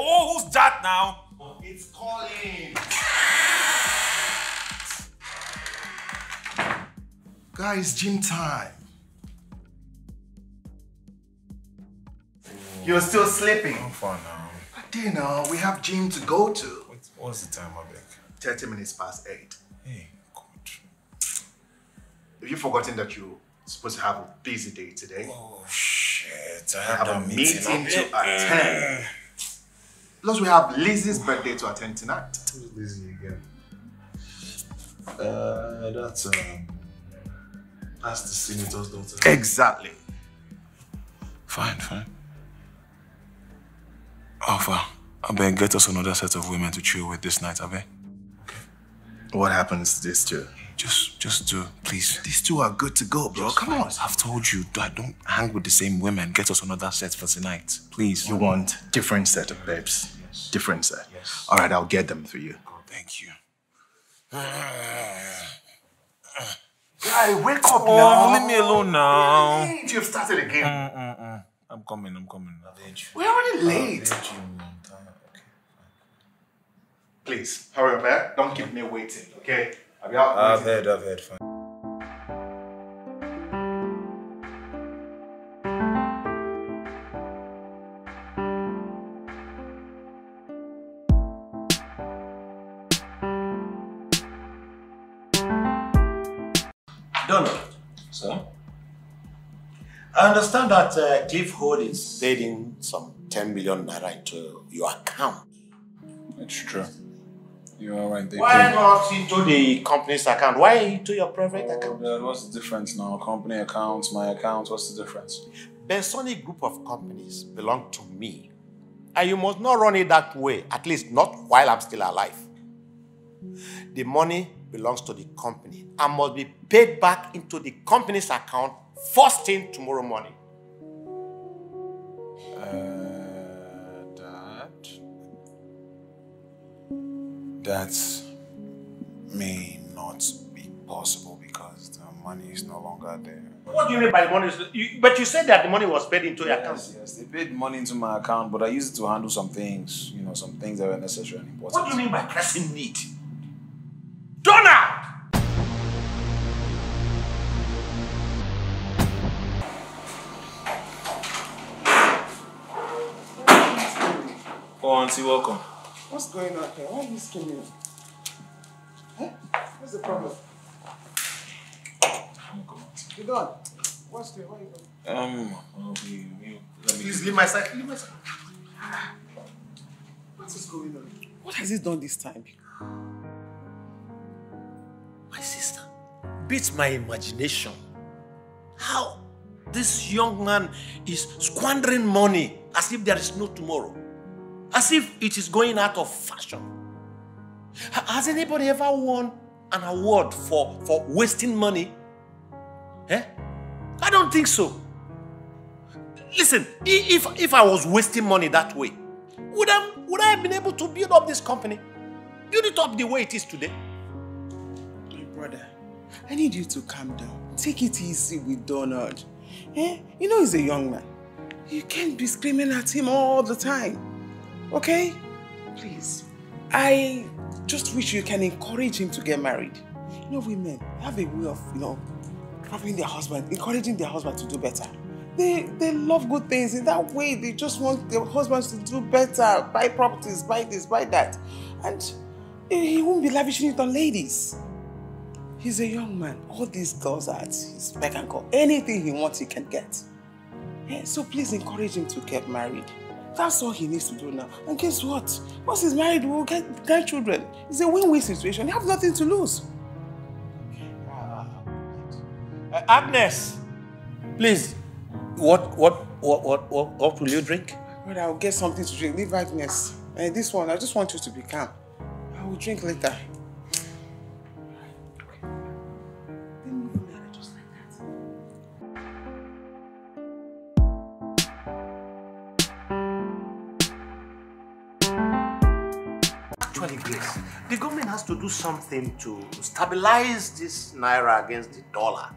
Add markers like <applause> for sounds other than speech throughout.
Oh, who's that now? Guys, gym time. You're still sleeping. I'm fine now. Dinner, we have gym to go to. What, what's the time, Abek? 30 minutes past 8. Hey, God. Have you forgotten that you're supposed to have a busy day today? Oh, shit. I I have, have a meeting. meeting to attend. Plus, we have Lizzie's birthday to attend tonight. Who's Lizzie again? Uh, that's, um, that's the senator's daughter. Exactly. Fine, fine. Alpha, I beg, get us another set of women to chill with this night, I beg. What happens to these two? Just, just do, please. These two are good to go, bro. Come on. I've told you, I don't hang with the same women. Get us another set for tonight, please. You want different set of babes? Yes. Different set? Yes. All right, I'll get them for you. God, thank you. Guy, wake up Oh, leave me alone now. Wait, You've started again. Mm, mm, mm. I'm coming, I'm coming. I've heard you. We're already late. I've you. I'm tired. Okay. Please, hurry up, eh? Don't keep me waiting, okay? I'll be out. waiting. heard, I've heard. Fine. I understand that uh, Cliff Holdings paid in some 10 million naira into your account. It's true. You are right. They Why paid. not into the company's account? Why into your private account? Uh, what's the difference now? Company accounts, my accounts. What's the difference? Bensonic Group of Companies belong to me. And you must not run it that way, at least not while I'm still alive. The money belongs to the company and must be paid back into the company's account first thing tomorrow morning. Uh, that. That may not be possible because the money is no longer there. What do you mean by the money? You, but you said that the money was paid into your account. Yes, yes, they paid money into my account, but I used it to handle some things, you know, some things that were necessary and important. What do you mean by pressing need? Auntie, welcome. What's going on here? Why are you screaming? Huh? What's the problem? You done? What's the why you going? Um, well, we, we, let me. Please leave my side. Leave my side. What is going on? What has he done this time? My sister beats my imagination. How this young man is squandering money as if there is no tomorrow, as if it is going out of fashion. Has anybody ever won an award for, for wasting money? Eh? I don't think so. Listen, if, if I was wasting money that way, would I, would I have been able to build up this company? Build it up the way it is today? My brother, I need you to calm down. Take it easy with Donald. Eh? You know he's a young man. You can't be screaming at him all the time. Okay? Please. I just wish you can encourage him to get married. You know, women have a way of, you know, helping their husband, encouraging their husband to do better. They they love good things. In that way, they just want their husbands to do better, buy properties, buy this, buy that. And he won't be lavishing it on ladies. He's a young man. All these girls are at his beck and call. Anything he wants, he can get. Yeah, so please encourage him to get married. That's all he needs to do now. And guess what? Once he's married, we'll get grandchildren. It's a win-win situation. You have nothing to lose. Uh, Agnes, please, what, what, what, what, what, what will you drink? But I'll get something to drink. Leave Agnes. And this one, I just want you to be calm. I will drink later. Grace, the government has to do something to stabilize this naira against the dollar.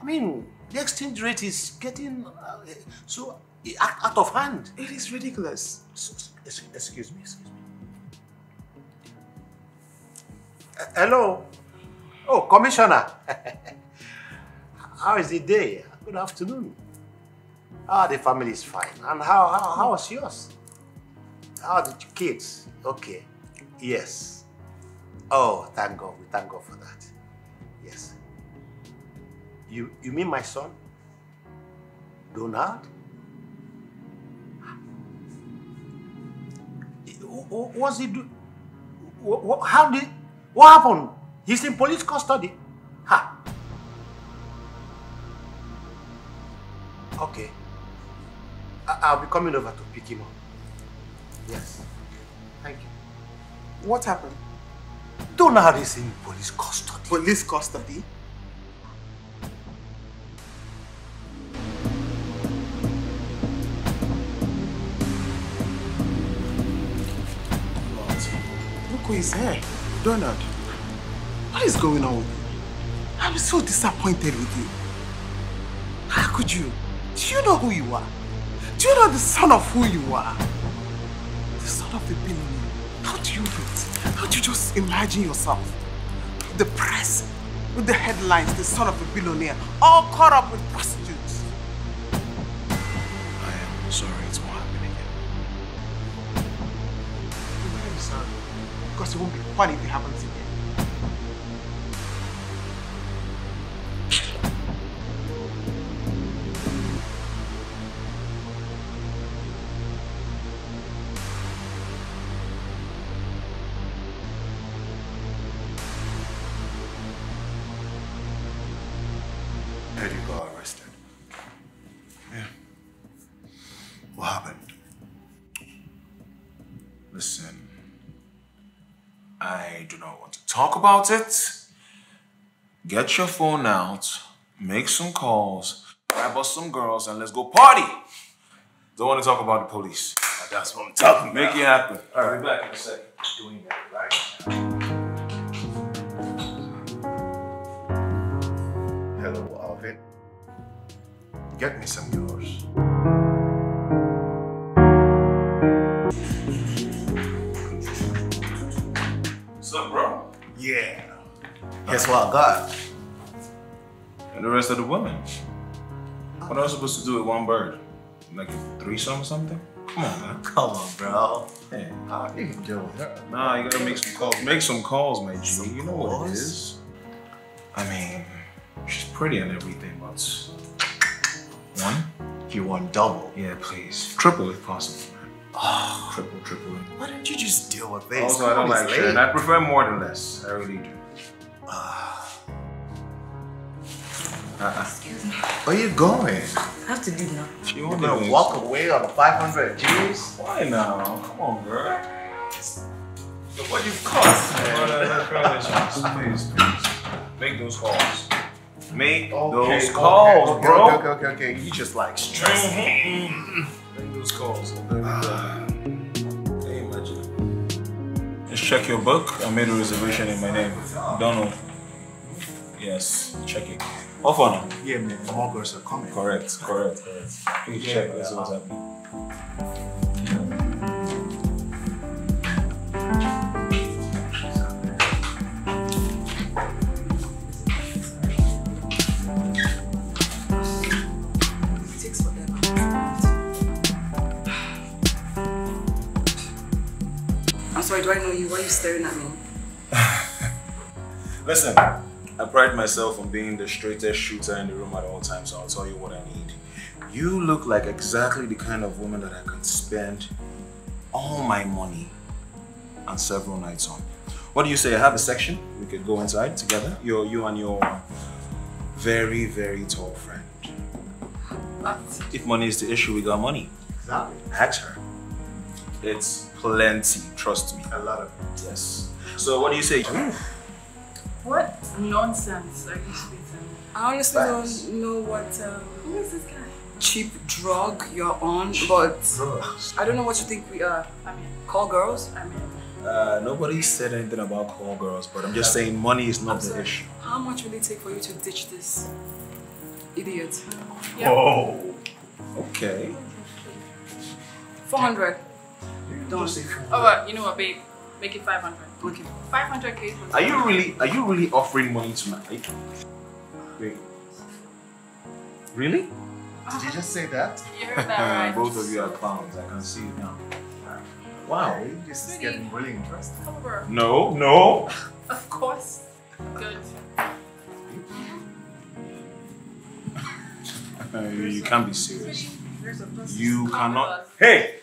I mean, the exchange rate is getting uh, so out out of hand. It is ridiculous. Excuse me, excuse me. Uh, hello. Oh, Commissioner. <laughs> how is the day? Good afternoon. Ah, the family is fine. And how, how, how was yours? How are the kids? Okay. Yes. Oh, thank God. We thank God for that. Yes. You, you mean my son? Donald? Wh- wh- What's he do? How did? What happened? He's in police custody. Ha. Okay. I'll be coming over to pick him up. Yes. Thank you. What happened? Donald is in police custody. Police custody? Look who is here. Donald. What is going on with you? I'm so disappointed with you. How could you? Do you know who you are? Do you know the son of who you are? The son of a billionaire. How do you wait? How do you just imagine yourself? The press, with the headlines, the son of a billionaire, all caught up with prostitutes. I am sorry it's what happened again. I'm sorry. Because it won't be funny if it happens again. About it. Get your phone out, make some calls, grab us some girls, and let's go party. Don't want to talk about the police. That's what I'm talking about. Make it happen. All right, be back in a second. Doing that right Hello, Alvin. Get me some yours. Yeah. Guess what I got? And the rest of the women. What am I supposed to do with one bird? Like a threesome or something? Come on, man. <laughs> Come on, bro. Hey. How you can deal with her? Nah, you gotta make some calls. Make some calls, my G. Some you know what it is. I mean, she's pretty and everything, but one? If you want double? Yeah, please. Triple if possible. Oh, triple, triple. Why don't you just deal with this? Also, I don't like it's sharing. I prefer more than less. I really do. Ah. Uh-uh. Excuse me. Where are you going? I have to leave now. You won't gonna even- walk away on 500 G's? Why now? Come on, girl. Look what you've cost. <laughs> please, please. Make those calls. Make those calls, okay, bro. Okay, okay, okay, okay. You just like stress mm-hmm. me. Make those calls. <sighs> Can you imagine? Just check your book. I made a reservation in my name. Donald. Yes, check it. Off on now. Yeah, man. More girls are coming. Correct, correct, correct. Please check. Let's see what's happening. Do I know you? Why are you staring at me? <sighs> Listen, I pride myself on being the straightest shooter in the room at all times, so I'll tell you what I need. You look like exactly the kind of woman that I can spend all my money and several nights on. What do you say? I have a section. We could go inside together. You, you and your very, very tall friend. What? If money is the issue, we got money. Exactly. Ask her. It's plenty, trust me. A lot of it. Yes. So what do you say? What nonsense are you spitting? I honestly Facts. don't know what. Um, Who is this guy? Cheap drug you're on, but I don't know what you think we are. I mean, call girls. I mean, Uh, nobody said anything about call girls, but I'm just saying money is not the sorry. issue. How much will it take for you to ditch this idiot? Oh. Okay. Four hundred. Don't. Oh, well, you know what, babe? Make it 500. Okay. 500k. Are you really are you really offering money to my like, Wait. Really? Did you just say that? <laughs> You heard that <laughs> right. Both of you are clowns. I can see it now. Wow. Hey, this is getting really interesting. Come over. No, no. <laughs> Of course. Good. You can't be serious. A. You cannot. Hey!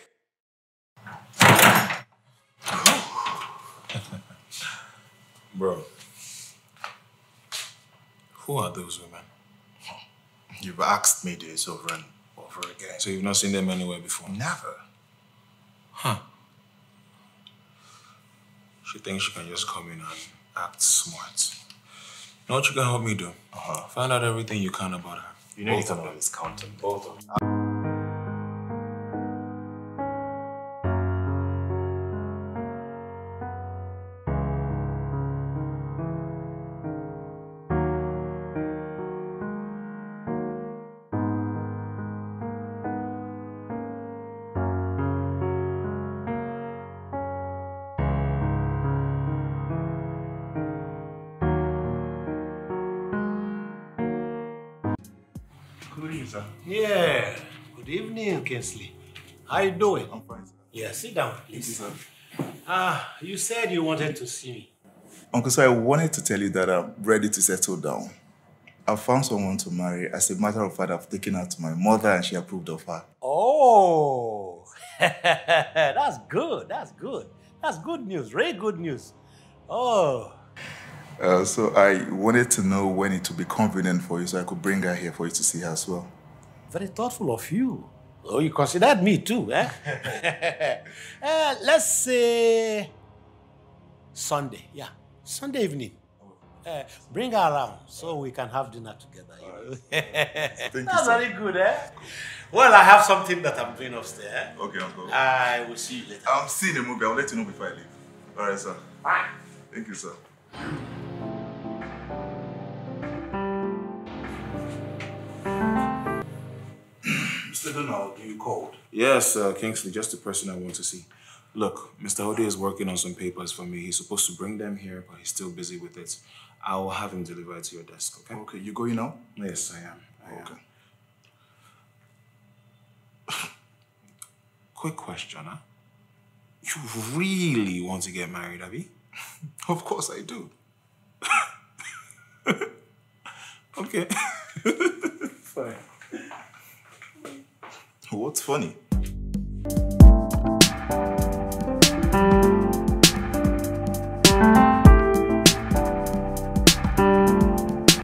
Bro, who are those women? You've asked me this over and over again. So you've not seen them anywhere before? Never. Huh. She thinks she can just come in and act smart. You know what you can help me do? Uh-huh. Find out everything you can about her. You know you Both can of always count on. Both of them. Evening, sir. Yeah. Good evening, Kingsley. How you doing? I'm fine, sir. Yeah, sit down, please. Thank you, please. sir. Ah, you said you wanted to see me. Uncle, so I wanted to tell you that I'm ready to settle down. I found someone to marry. As a matter of fact, I've taken her to my mother and she approved of her. Oh, <laughs> that's good. That's good. That's good news. Very good news. Oh, Uh, so I wanted to know when it would be convenient for you so I could bring her here for you to see her as well. very thoughtful of you. Oh, you considered me too, eh? <laughs> uh, let's say Sunday. Yeah, Sunday evening. Uh, bring her around so we can have dinner together. You know? <laughs> Thank That's sir. very good, eh? Well, I have something that I'm doing upstairs. Okay, Uncle. I will see you later. I'm seeing a movie. I'll let you know before I leave. All right, sir. Bye. Thank you, sir. Mr. Donald, you called? Yes, uh, Kingsley, just the person I want to see. Look, Mr. Ode is working on some papers for me. He's supposed to bring them here, but he's still busy with it. I will have him delivered to your desk, okay? Okay, you going now? Yes, I am. I am. Okay. <laughs> Quick question, huh? You really want to get married, Abby? <laughs> Of course I do. <laughs> Okay. Fine. What's funny?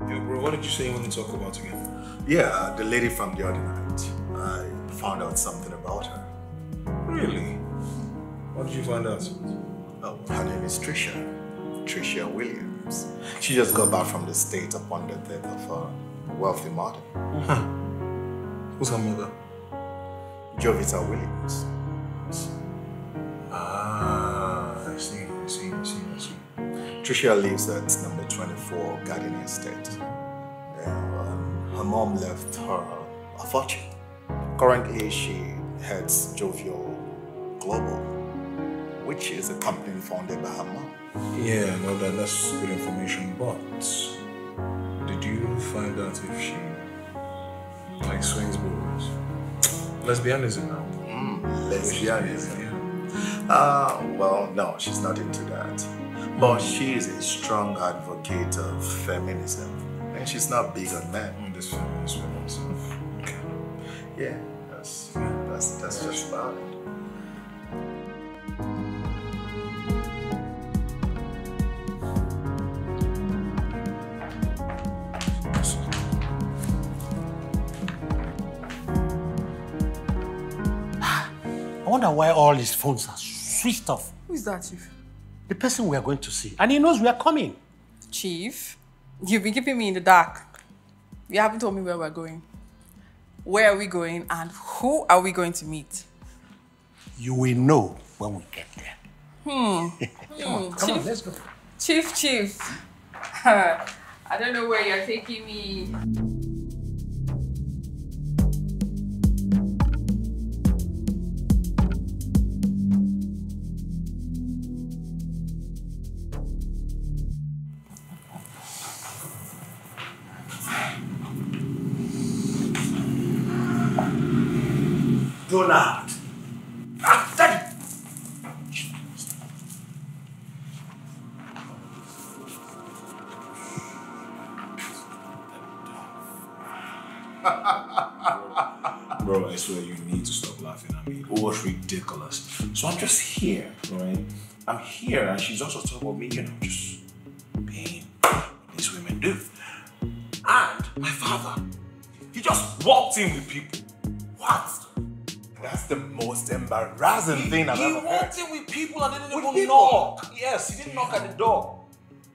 Yo, bro, what did you say you want to talk about again? Yeah, uh, the lady from the other night. I found out something about her. Really? What did you find out? Oh, her name is Trisha. Trisha Williams. She just got back from the States upon the death of a wealthy mother, Who's her mother? Jovita Williams. Ah, I see, I see, I see, I see. Tricia lives at number 24 Garden Estate. Yeah, um, her mom left her a fortune. Currently, she heads Jovial Global, which is a company founded by her mom. Yeah, no, that, that's good information, but did you find out if she like swings boys? Lesbianism now. Mm, lesbianism. Yeah. Uh, well, no, she's not into that. But she is a strong advocate of feminism. And she's not big on men. Mm, This feminist women. Okay. Yeah, that's, that's, that's just about it. Wonder why all his phones are switched off. Who is that, Chief? The person we are going to see. And he knows we are coming. Chief, you've been keeping me in the dark. You haven't told me where we're going. Where are we going and who are we going to meet? You will know when we get there. Hmm. <laughs> Come on, come on, let's go. Chief, Chief. <laughs> I don't know where you're taking me. Ah. Bro, I swear you need to stop laughing at me. It was ridiculous. So I'm just here, right? I'm here, and she's also talking about me, you know, embarrassing thing I've he ever heard. walked in with people and didn't With even people? knock. Yes, he didn't knock at the door.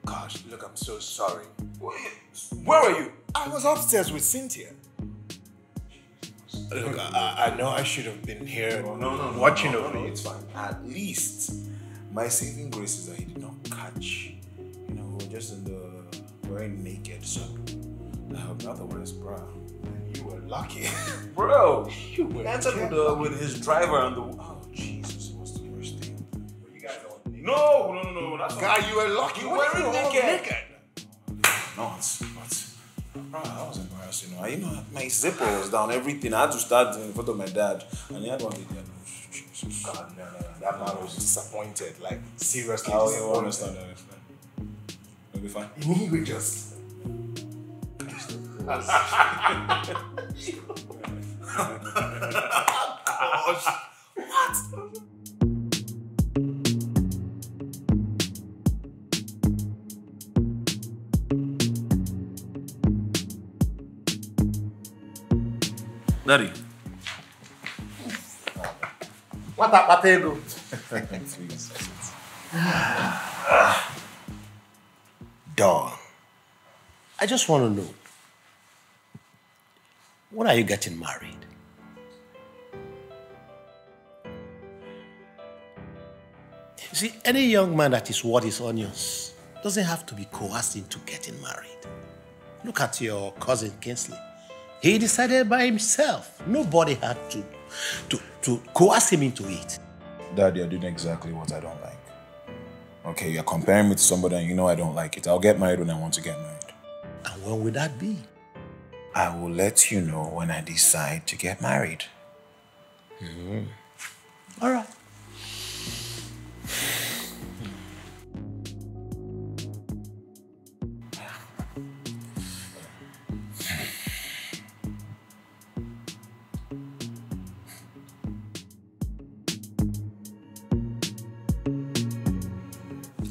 Gosh, look, I'm so sorry. Where were you? I was upstairs with Cynthia. Look, I, I know I should have been here No, no, no, watching over you. It's fine. At least my saving grace is that he did not catch. You know, we were just in the very naked, so I hope otherwise, bro. You were lucky. <laughs> Bro, You were entered with, the, with his driver and the. Oh, Jesus, was the worst thing. You guys naked. No, no, no, no. That's Guy, you were lucky. You were all naked. No, it's not. Bro, that was embarrassing. You know, you know, my zipper was down, everything. I had to start in front of my dad, and he had one video. Jesus. God, no, no, no. That man was disappointed. Like, seriously oh, I disappointed. understand that. It'll be fine. <laughs> You were just. Gosh. What? Daddy. What up, Patego? Please. Dawn. I just want to know. When are you getting married? You see, any young man that is worth his onions doesn't have to be coerced into getting married. Look at your cousin Kingsley. He decided by himself. Nobody had to, to, to coerce him into it. Dad, you're doing exactly what I don't like. Okay, you're comparing me to somebody and you know I don't like it. I'll get married when I want to get married. And when will that be? I will let you know when I decide to get married. Hmm. All right.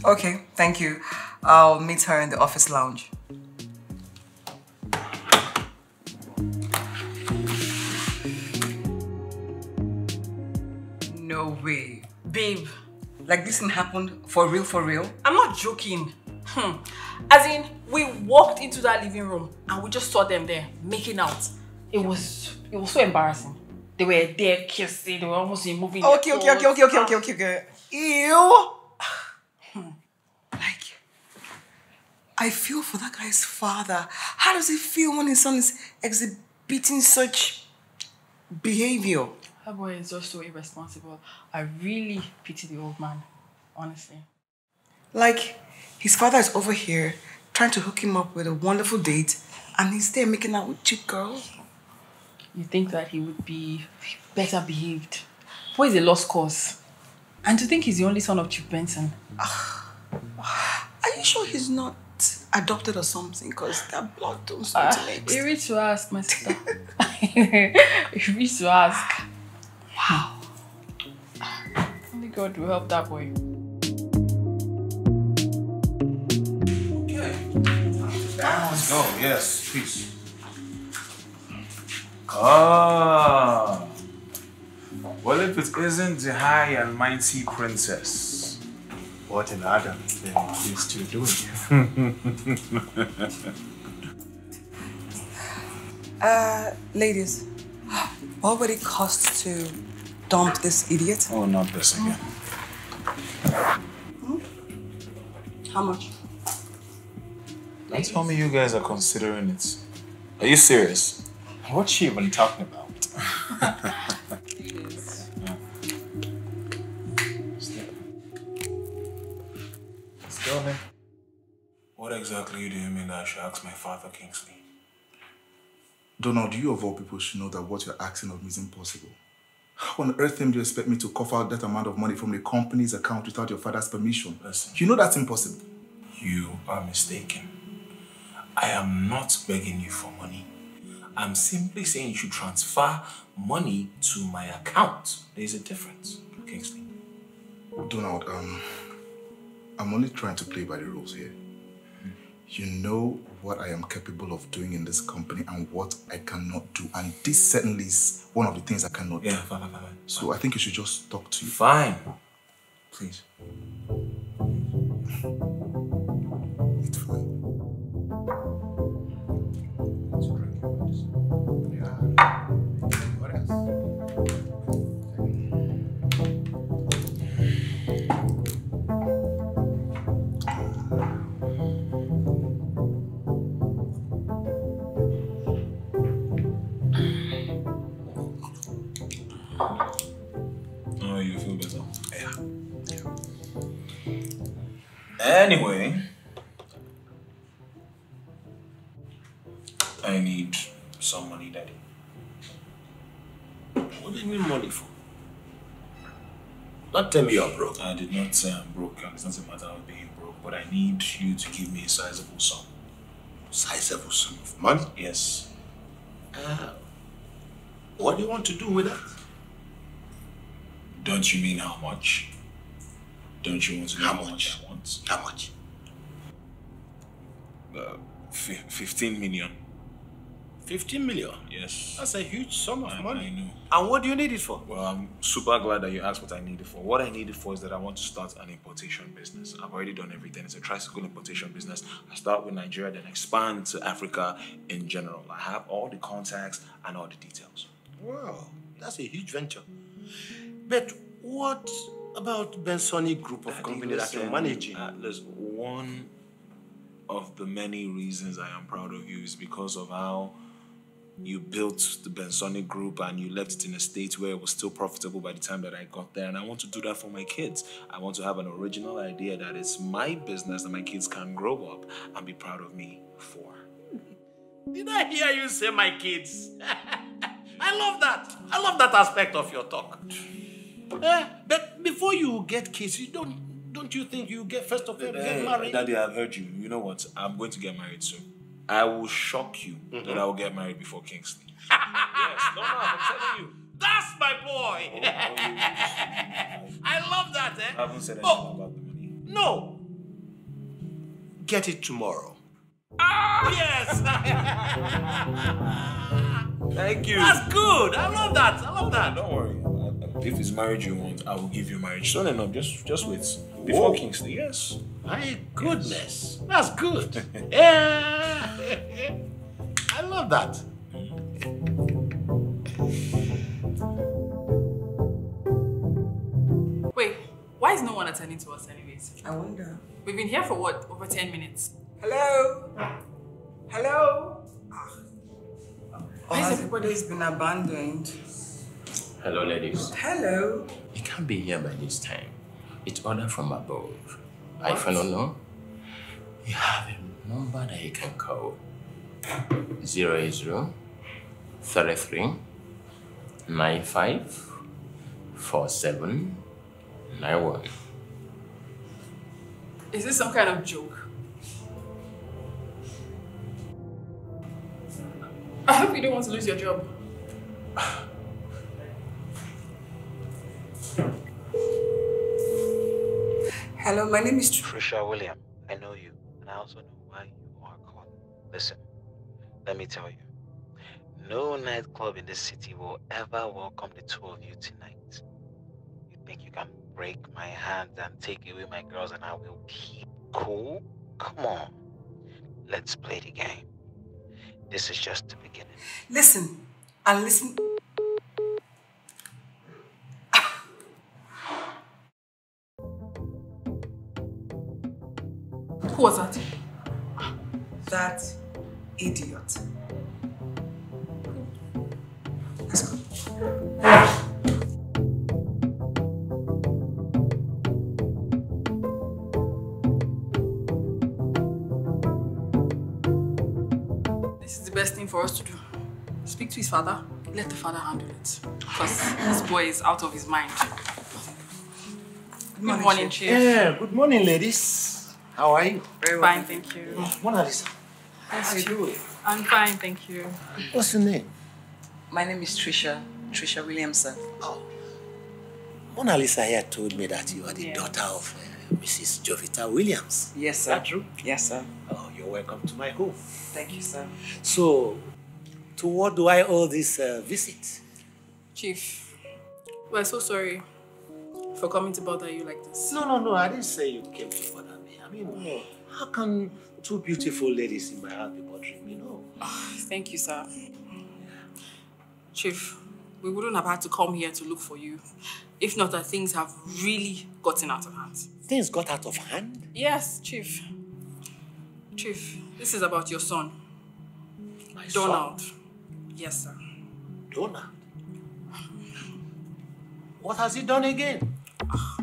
Okay, thank you. I'll meet her in the office lounge. Like this thing happened for real, for real? I'm not joking. Hmm. As in, we walked into that living room and we just saw them there making out. It was it was so embarrassing. They were there kissing, they were almost moving. Okay, okay, okay, okay, okay, okay, okay, okay. Ew. <sighs> like, I feel for that guy's father. How does he feel when his son is exhibiting such behavior? That boy is just so irresponsible. I really pity the old man, honestly. Like, his father is over here trying to hook him up with a wonderful date, and he's there making out with cheap girls. You think that he would be better behaved. Boy is a lost cause. And to think he's the only son of Chief Benson. Are you sure he's not adopted or something? Because that blood don't seem Uh, it reads to ask, my sister. <laughs> <laughs> it reads to ask. Wow. Only God will help that boy. Okay. Let's go. Yes, please. Ah. Well, Well, if it isn't the high and mighty princess. What in Adam then these still doing here? <laughs> Uh, ladies, what would it cost to dump this idiot? Oh, not this oh. again. Hmm? How much? Don't tell me you guys are considering it. Are you serious? What's she even talking about? <laughs> What exactly do you mean that I should ask my father, Kingsley? Donald, you of all people should know that what you're asking of me is impossible. How on earth do you expect me to cough out that amount of money from the company's account without your father's permission? Listen. You know that's impossible. You are mistaken. I am not begging you for money. I'm simply saying you should transfer money to my account. There's a difference, Kingsley. Donald, um, I'm only trying to play by the rules here. You know what I am capable of doing in this company and what I cannot do. And this certainly is one of the things I cannot Yeah, do. fine, fine, fine. fine. So I think you should just talk to you. Fine. Please. Anyway, I need some money, Daddy. What do you need money for? Don't tell me you're broke. I did not say I'm broke, it's not a matter of being broke, but I need you to give me a sizable sum. Sizable sum of money. Yes. Uh, what do you want to do with that? Don't you mean how much? Don't you want to know How how, much? much? I want? How much? Uh, fi 15 million. 15 million. Yes. That's a huge sum of I, I money. know. And what do you need it for? Well, I'm super glad that you asked what I need it for. What I need it for is that I want to start an importation business. I've already done everything. It's a tricycle importation business. I start with Nigeria, then expand to Africa in general. I have all the contacts and all the details. Wow, that's a huge venture. But what about Bensoni Group of uh, companies that you're managing? Uh, Atlas, one of the many reasons I am proud of you is because of how you built the Bensonic Group and you left it in a state where it was still profitable by the time that I got there. And I want to do that for my kids. I want to have an original idea that it's my business that my kids can grow up and be proud of me for. Did I hear you say my kids? <laughs> I love that. I love that aspect of your talk. Eh, but before you get kids, you don't don't you think you get first of all get married? Daddy, I've heard you. You know what? I'm going to get married soon. I will shock you that I will get married before Kingsley. <laughs> yes, no, no, I'm telling you. That's my boy. I love that, eh? I haven't said anything Oh. about the money. No. Get it tomorrow. Ah, yes. <laughs> Thank you. That's good. I love that. I love that. Don't worry. If it's marriage you want, I will give you marriage soon enough. Just, just wait. Before Whoa. Kingsley, yes. My goodness. That's good. Yeah. <laughs> <laughs> I love that. Wait, why is no one attending to us anyways? I wonder. We've been here for what? Over 10 minutes. Hello? Hello? Ah. Why is Has everybody- everybody's been abandoned? Hello, ladies. Hello? You can't be here by this time. It's order from above. I follow no. You have a number that you can call. Zero eight zero thirty three nine five four seven nine one. Is this some kind of joke? I hope you don't want to lose your job. <sighs> <sighs> <sighs> Hello, my name is Tr- Trisha William, I know you, and I also know why you are calling. Listen, let me tell you. no nightclub in this city will ever welcome the two of you tonight. You think you can break my hand and take away my girls and I will keep cool? Come on. Let's play the game. This is just the beginning. Listen, and listen. Who was that? That idiot. Let's go. This is the best thing for us to do. Speak to his father. Let the father handle it. Because this boy is out of his mind. Good morning, Chief. Yeah, eh, good morning, ladies. How are you? Very well. Fine, thank you. Mona Lisa. How are you doing? I'm fine, thank you. What's your name? My name is Trisha. Trisha Williamson. Oh. Mona Lisa here told me that you are the Yeah. daughter of uh, Mrs. Jovita Williams. Yes, Is sir. that true? Yes, sir. Oh, you're welcome to my home. Thank you, sir. So, to what do I owe this uh, visit? Chief, we're so sorry for coming to bother you like this. No, no, no. I didn't say you came to bother me. I how can two beautiful ladies in my heart be bothering me? No. Ah, thank you, sir. Chief, we wouldn't have had to come here to look for you if not that things have really gotten out of hand. Things got out of hand. Yes, Chief. Chief, this is about your son, My son, Donald. Yes, sir. Donald. What has he done again? Ah,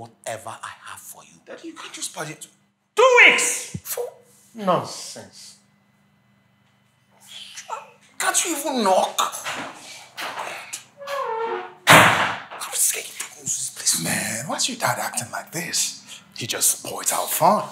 whatever I have for you. Daddy, you can't just budget. Two weeks! For Nonsense. Can't you even knock? I'm scared to lose this place. Man, why's your dad acting like this? He just points out fun.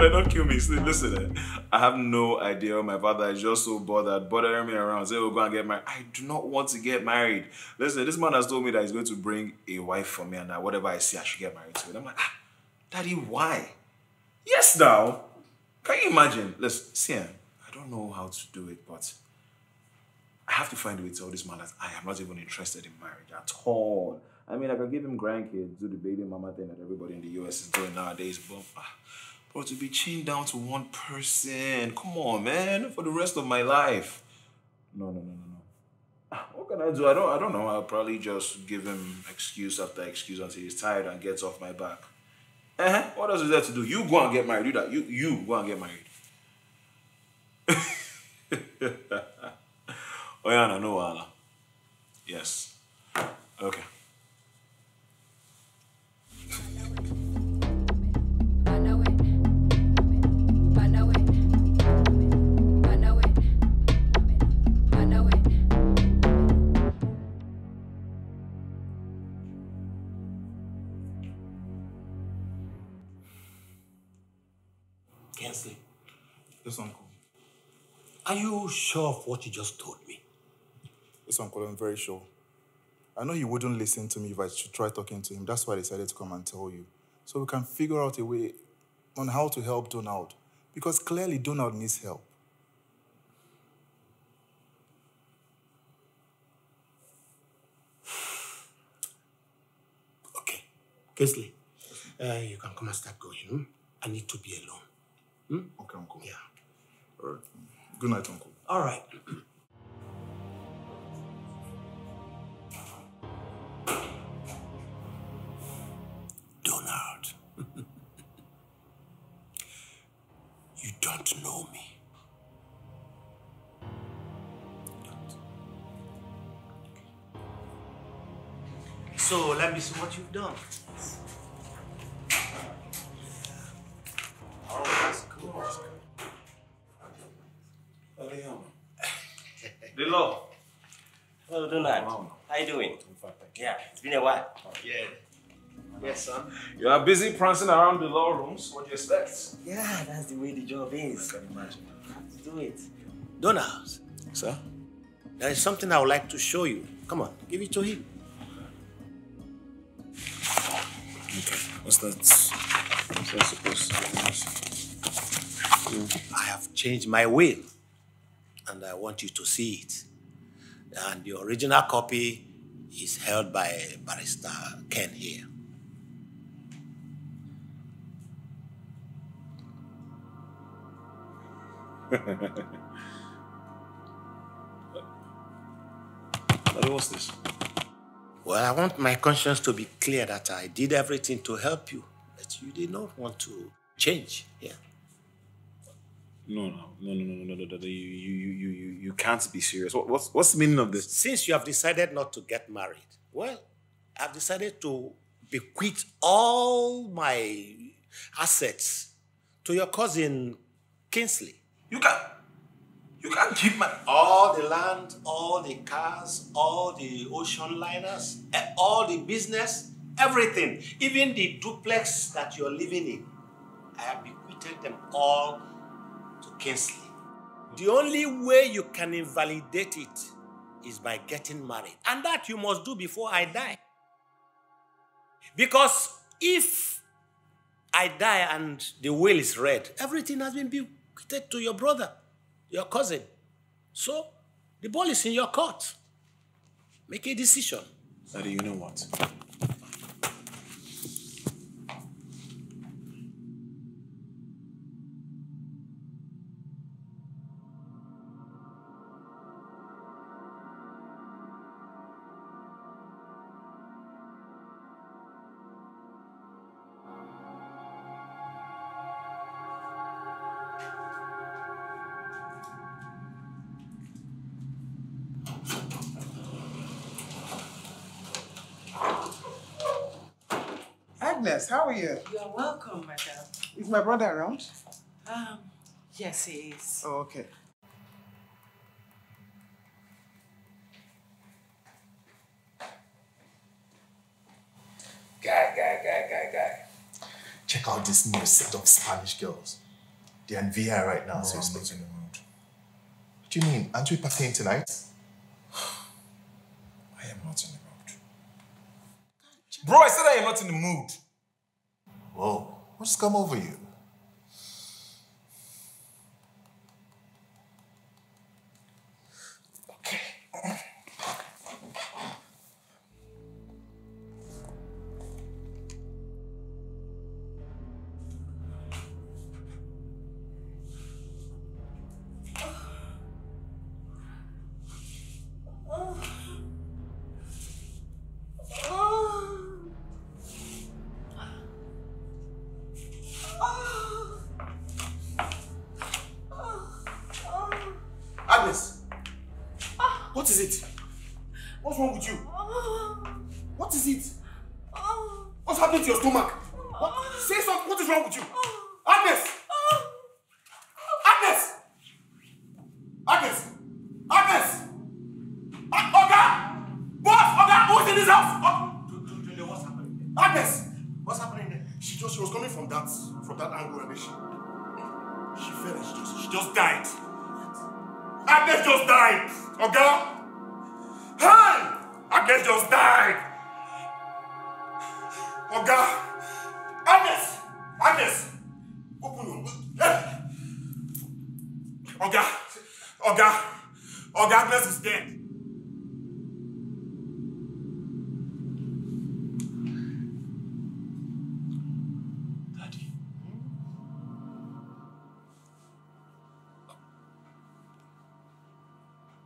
Better not kill me. Listen, eh, I have no idea. My father is just so bothered, bothering me around. Say, we'll go and get married. I do not want to get married. Listen, this man has told me that he's going to bring a wife for me, and that whatever I see, I should get married to. And I'm like, ah, Daddy, why? Yes, now. Can you imagine? Listen, see, eh, I don't know how to do it, but I have to find a way to tell this man that I am not even interested in marriage at all. I mean, I can give him grandkids, do the baby mama thing that everybody in the US is doing nowadays, but, ah, but to be chained down to one person, come on, man, for the rest of my life. No, no, no, no, no. Ah, What can I do? I don't, I don't know. I'll probably just give him excuse after excuse until he's tired and gets off my back. Uh-huh. What else is there to do? You go and get married. Do that. You, you go and get married. <laughs> oh yeah, no, no, wahala. Yes. Okay. Are you sure of what you just told me? Yes, Uncle, I'm very sure. I know he wouldn't listen to me if I should try talking to him. That's why I decided to come and tell you. So we can figure out a way on how to help Donald. Because clearly Donald needs help. <sighs> Okay. Kingsley, uh, you can come and start going. Hmm? I need to be alone. Hmm? Okay, Uncle. Yeah. All right. Good night, Uncle. All right. <clears throat> Donald. <laughs> you don't know me. So let me see what you've done. Oh, that's cool. <coughs> The law. Hello, Donald. How you doing? Yeah, it's been a while. Yeah. Yes, son. You are busy prancing around the law rooms. What do you expect? Yeah, that's the way the job is. I can imagine. You have to do it. Donald, Sir? there is something I would like to show you. Come on, give it to him. Okay. What's that? What's that supposed to be? I have changed my will, and I want you to see it. And the original copy is held by Barrister Ken here. <laughs> Daddy, what's this? Well, I want my conscience to be clear that I did everything to help you, but you did not want to change. Yeah. No, no, no, no, no, no, no, no, no. You, you, you, you, you can't be serious. What, what's, what's the meaning of this? Since you have decided not to get married, well, I've decided to bequeath all my assets to your cousin Kingsley. You can't. You can't keep my. All the land, all the cars, all the ocean liners, eh, all the business, everything, even the duplex that you're living in, I have bequeathed them all to The only way you can invalidate it is by getting married. And that you must do before I die. Because if I die and the will is read, everything has been bequeathed to your brother, your cousin. So the ball is in your court. Make a decision. Daddy, you know what? How are you? You're welcome, madam. Is my brother around? Um, yes, he is. Oh, okay. Guy, guy, guy, guy, guy. Check out this new set of Spanish girls. They're in VI right now, so I'm it's not in the mood. What do you mean? Aren't we partying tonight? <sighs> I am not in the mood. Bro, I said I am not in the mood. Whoa, what's come over you? What is it? What's happening to your stomach? What? Say something. What is wrong with you? Agnes! Agnes! Agnes! Agnes! A- Oga! Boss! Oga! Who's in this house? Oh. What's happening? Agnes! What's happening there? She just she was coming from that from that angle and then she she fell and she just she just died. Agnes just died. Okay? Hey! Agnes just died. Oga! Agnes! Agnes! Open your... Eh. Oga! Oga! Oga, Agnes is dead.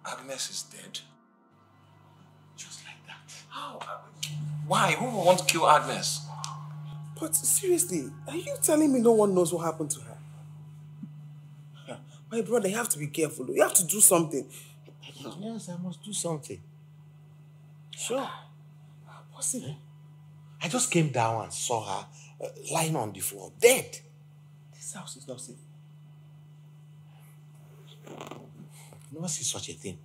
Agnes is dead. Why? Who would want to kill Agnes? But seriously, are you telling me no one knows what happened to her? My brother, you have to be careful. You have to do something. Yes, I must do something. Sure. What's it? I just came down and saw her uh, lying on the floor, dead. This house is not safe. I never see such a thing.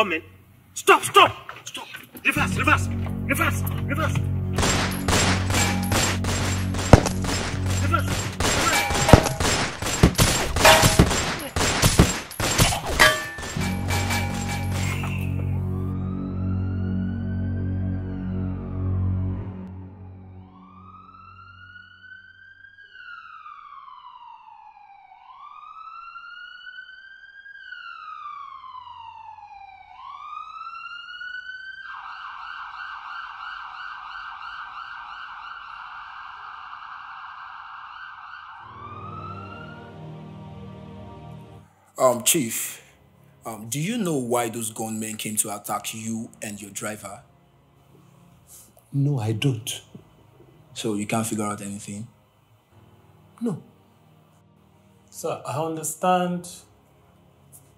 Are, are those gunmen? Stop! Stop! Stop! Reverse! Reverse! Reverse! Reverse! Reverse! Um, Chief, um, do you know why those gunmen came to attack you and your driver? No, I don't. So you can't figure out anything? No. Sir, I understand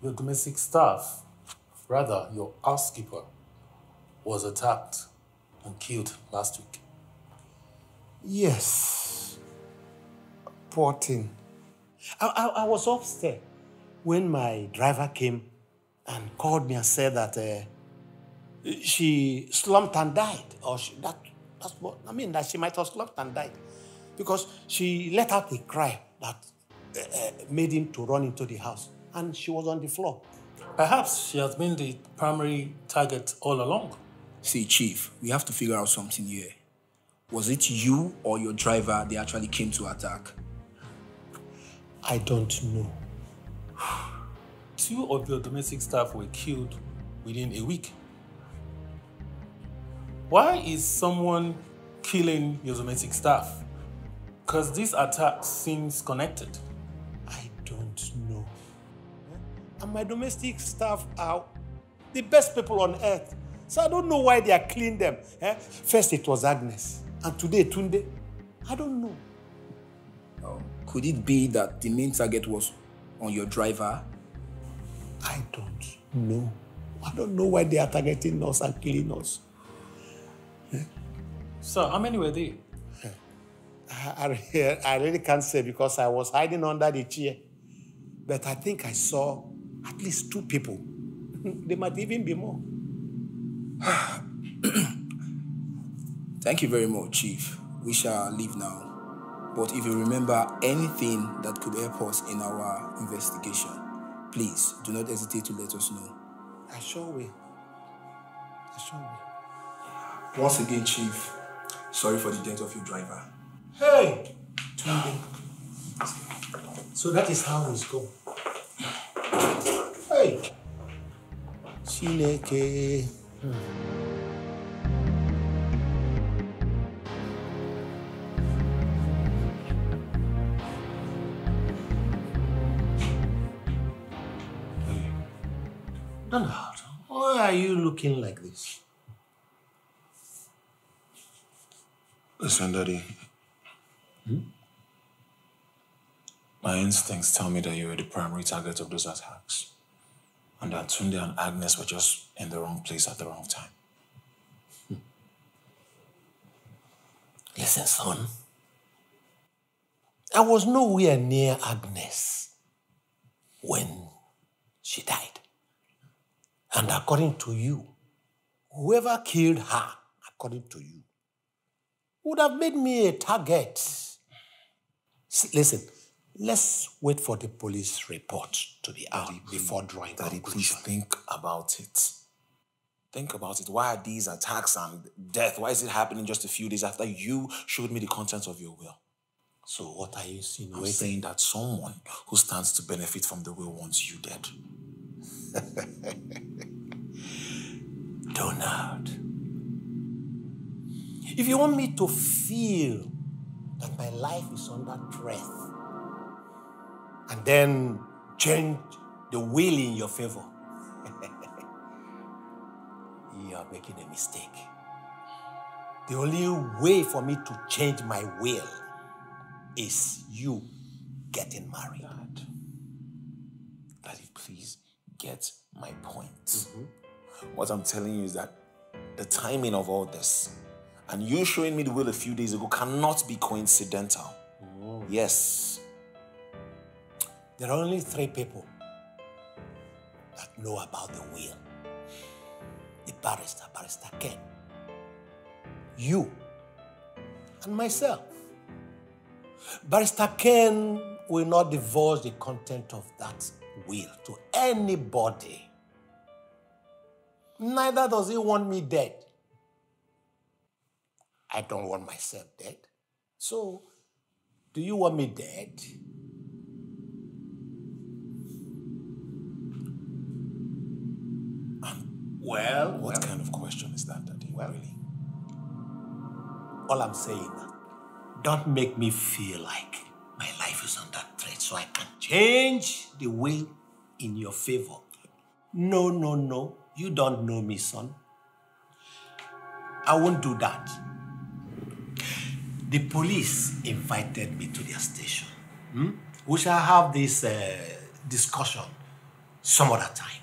your domestic staff, rather your housekeeper, was attacked and killed last week. Yes. Poor thing. I, I, I was upstairs when my driver came and called me and said that uh, she slumped and died. Or she, that, that's what I mean, that she might have slumped and died. Because she let out a cry that uh, uh, made him to run into the house. And she was on the floor. Perhaps she has been the primary target all along. See, Chief, we have to figure out something here. Was it you or your driver they actually came to attack? I don't know. Two of your domestic staff were killed within a week. Why is someone killing your domestic staff? Because this attack seems connected. I don't know. And my domestic staff are the best people on earth. So I don't know why they are killing them. eh? First it was Agnes, and today Tunde. I don't know. Could it be that the main target was on your driver? I don't know. I don't know why they are targeting us and killing us. So, how many were they? I, I, <laughs> I really can't say because I was hiding under the chair. But I think I saw at least two people. <laughs> there might even be more. Thank you very much, Chief. We shall leave now. But if you remember anything that could help us in our investigation, please do not hesitate to let us know. I sure will. I sure will. Once again, Chief, sorry for the death of your driver. Hey! Tunde. So that is how it's going. Hey. Chineke. Hmm. Donald, why are you looking like this? Listen, Daddy. Hmm? My instincts tell me that you were the primary target of those attacks. And that Tunde and Agnes were just in the wrong place at the wrong time. Hmm. Listen, son. I was nowhere near Agnes when she died. And according to you, whoever killed her, according to you, would have made me a target. Listen, let's wait for the police report to be out before drawing Daddy, please think about it. Think about it. Why are these attacks and death? Why is it happening just a few days after you showed me the contents of your will? So what are you I'm insinuating? saying that someone who stands to benefit from the will wants you dead. <laughs> Donald, if you want me to feel that my life is under threat and then change the will in your favor, <laughs> you are making a mistake. The only way for me to change my will is you getting married. Daddy, please get my point. Mm-hmm. What I'm telling you is that the timing of all this and you showing me the will a few days ago cannot be coincidental. Oh. Yes. There are only three people that know about the will the barrister, Barrister Ken, you, and myself. Barrister Ken will not divulge the content of that will to anybody. Neither does he want me dead. I don't want myself dead. So, do you want me dead? Well, What kind of question is that, Daddy? really? all I'm saying, don't make me feel like my life is under threat so I can change the will in your favor. No, no, no. You don't know me, son. I won't do that. The police invited me to their station. Hmm? We shall have this uh, discussion some other time.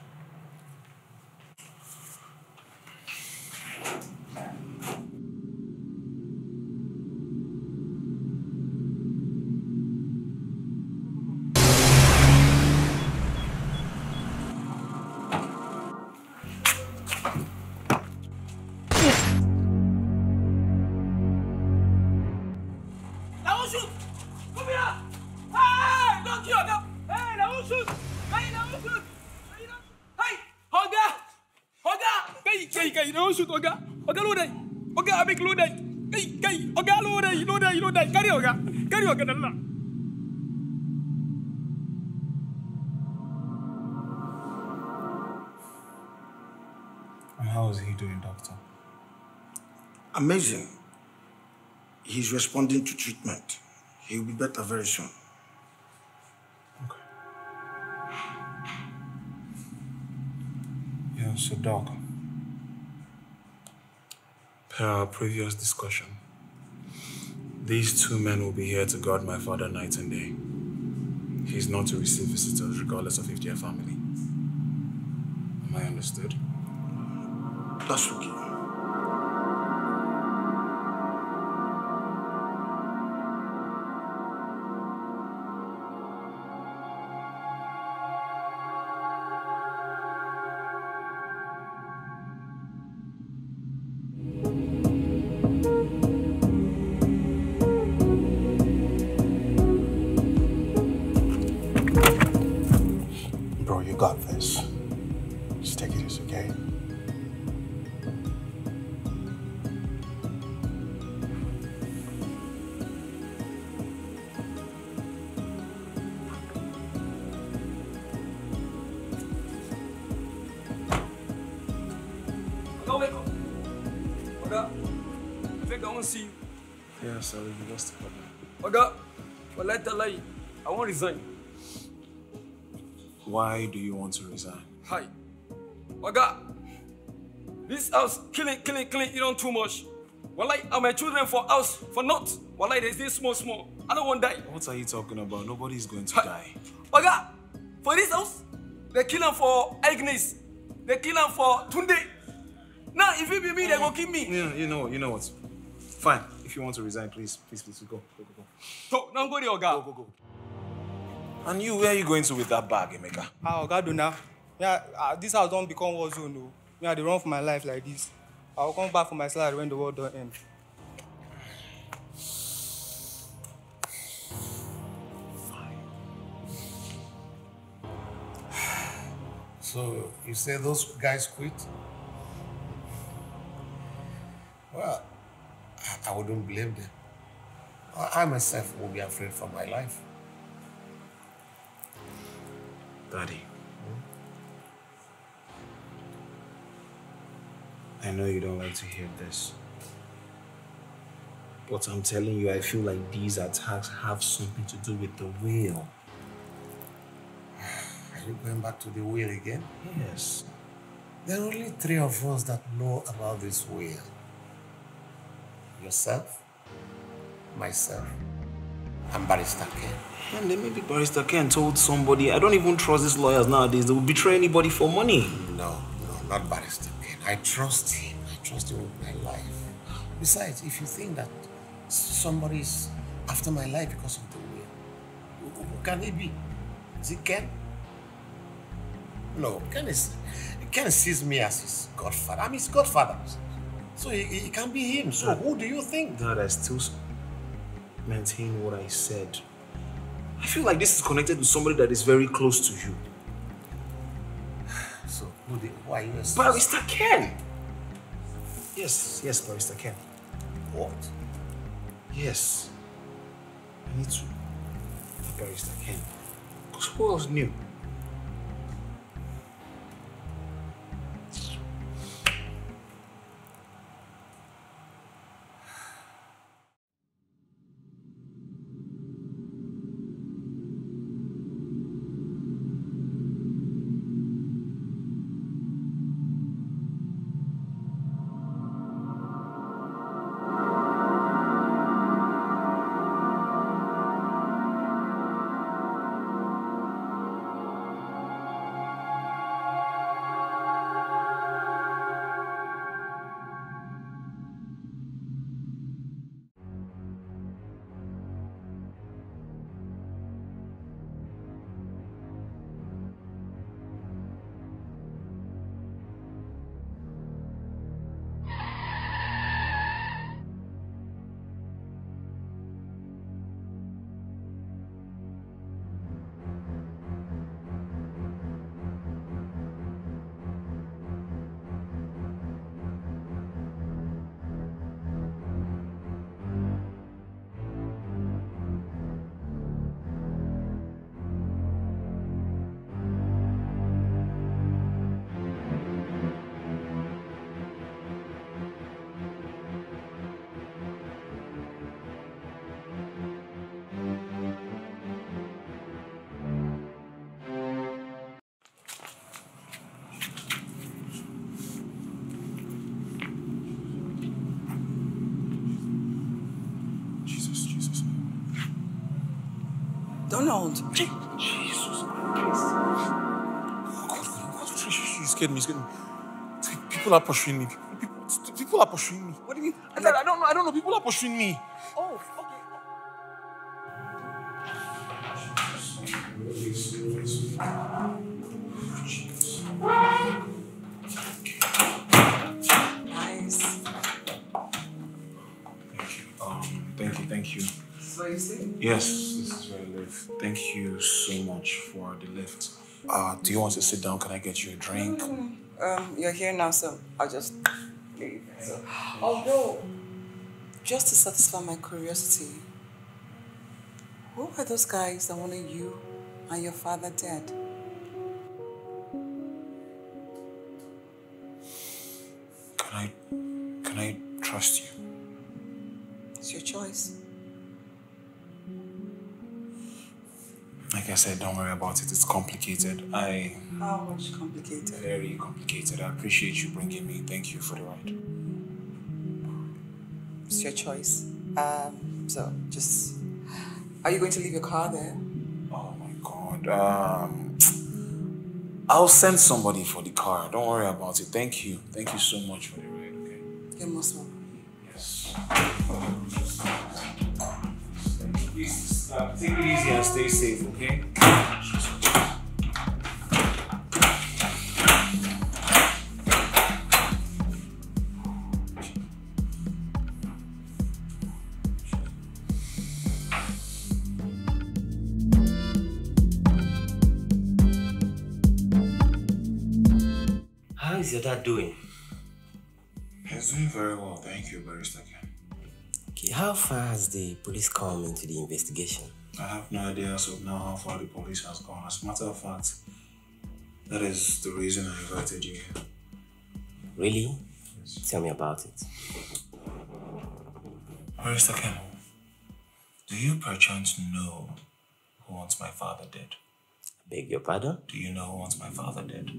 Kai, kai, now shoot, Oga! Oga, lo! Oga, abik lo dai! Kai, kai, Oga! Kari, Oga! Kari, Oga, dalla! And how is he doing, Doctor? Amazing. He's responding to treatment. He'll be better very soon. Okay. Yeah, so Doc, per our previous discussion, these two men will be here to guard my father night and day. He's not to receive visitors regardless of if they're family. Am I understood? That's okay. Why do you want to resign? Hi. Oga, this house killing, killing, killing, you know too much. Wallahi, are my children for house for not? Wallahi, there's this small, small. I don't want to die. What are you talking about? Nobody's going to die. Oga, for this house, they kill them for Agnes. They kill them for Tunde. Now, if it be me, they go kill me. You know, you know, you know what? Fine. If you want to resign, please, please, please, go, go, go, go. So, now go there, Oga. Go, go, go. And you, where are you going to with that bag, Emeka? Ah, Oga do now. Yeah, uh, this house don't become war zone, no. Me, I dey run for my life like this. I will come back for my salary when the war don't end. <sighs> So you say those guys quit? Well, I, I wouldn't blame them. I I myself will be afraid for my life. Daddy. I know you don't like to hear this. But I'm telling you, I feel like these attacks have something to do with the will. <sighs> Are you going back to the will again? Yes. There are only three of us that know about this will. Yourself, myself, and Barrister Ken. And then maybe Barrister Ken told somebody, I don't even trust these lawyers nowadays. They will betray anybody for money. No, no, not Barrister Ken. I trust him. I trust him with my life. Besides, if you think that somebody is after my life because of the will, who, who can it be? Is it Ken? No, Ken is Ken sees me as his godfather. I'm his godfather. So it, it can be him. So who do you think? Dad, I still maintain what I said. I feel like this is connected to somebody that is very close to you. <sighs> So who, are you? Barrister Ken! Yes, yes, Barrister Ken. What? Yes. I need to. Barrister Ken. Because who else knew? Donald. Jesus Christ. You scared me, you scared me. People are pursuing me. People, people are pursuing me. What do you mean? I, I don't know. I don't know. People are pursuing me. Oh, okay. Nice. Um, thank you, thank you. So you see? Yes, the lift. Uh, do you want to sit down? Can I get you a drink? Um, you're here now, so I'll just leave. So, although, just to satisfy my curiosity, who were those guys that wanted you and your father dead? Can I, can I trust you. It's your choice. Like I said, don't worry about it. It's complicated. I How much complicated? very complicated. I appreciate you bringing me. Thank you for the ride. It's your choice. Um, so just, are you going to leave your car there? Oh my god, um, I'll send somebody for the car. Don't worry about it. Thank you. Thank you so much for the ride. Okay. You're most welcome. Yes. Please uh, take it easy and stay safe. Okay. How is your dad doing? He's doing very well. Thank you, Barrister Ken. Okay, how far has the police come into the investigation? I have no idea as of now how far the police has gone. As a matter of fact, that is the reason I invited you here. Really? Yes. Tell me about it. Barrister Ken, do you perchance know who wants my father dead? Beg your pardon? Do you know who wants my father dead?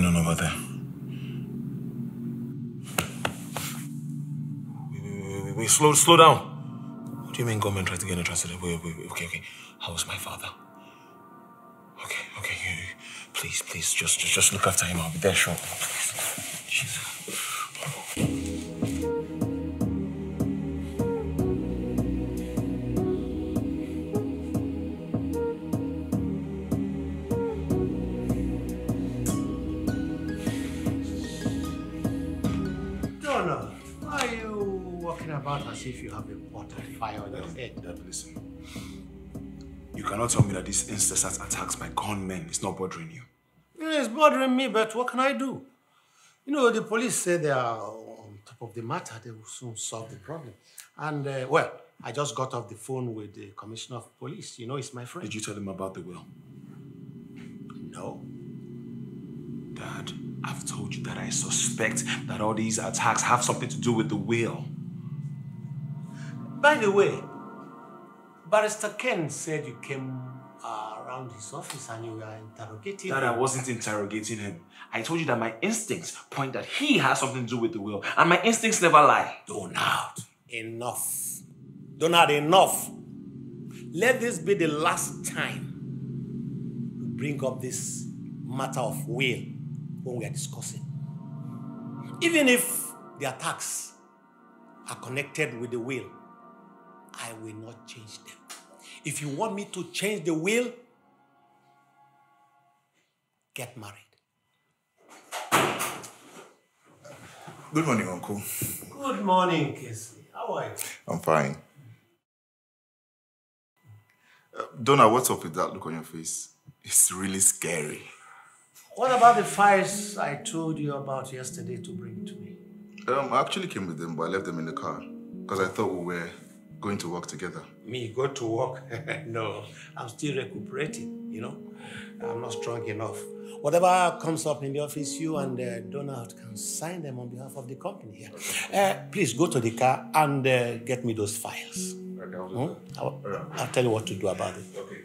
Going on over there? Wait, wait, wait, wait, slow, slow down. What do you mean government tried to get interested? Wait, wait, wait, okay, okay. How's my father? Okay, okay, please, please, just, just, just look after him. I'll be there shortly. Please. Jesus. That this incessant attacks by gunmen is not bothering you. It's bothering me, but what can I do? You know, the police say they are on top of the matter. They will soon solve the problem. And, uh, well, I just got off the phone with the commissioner of police. You know, he's my friend. Did you tell him about the will? No. Dad, I've told you that I suspect that all these attacks have something to do with the will. By the way, Barrister Ken said you came around his office and you were interrogating Dad, him. I wasn't interrogating him. I told you that my instincts point that he has something to do with the will, and my instincts never lie. Donald, enough. Donald, enough. Let this be the last time we bring up this matter of will when we are discussing. Even if the attacks are connected with the will, I will not change them. If you want me to change the will, get married. Good morning, Uncle. Good morning, Casey. How are you? I'm fine. Uh, Donna, what's up with that look on your face? It's really scary. What about the files I told you about yesterday to bring to me? Um, I actually came with them, but I left them in the car because I thought we were going to work together. Me go to work? <laughs> no, I'm still recuperating, you know. I'm not strong enough. Whatever comes up in the office, you and uh, Donald can sign them on behalf of the company. Uh, please go to the car and uh, get me those files. Hmm? I'll, I'll tell you what to do about it. Okay.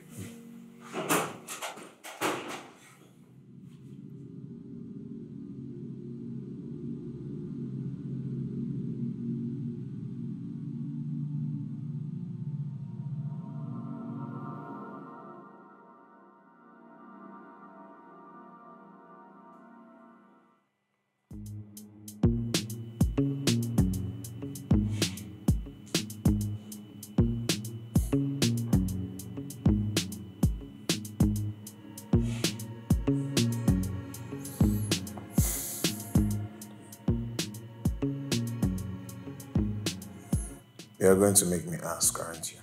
Going to make me ask, aren't you?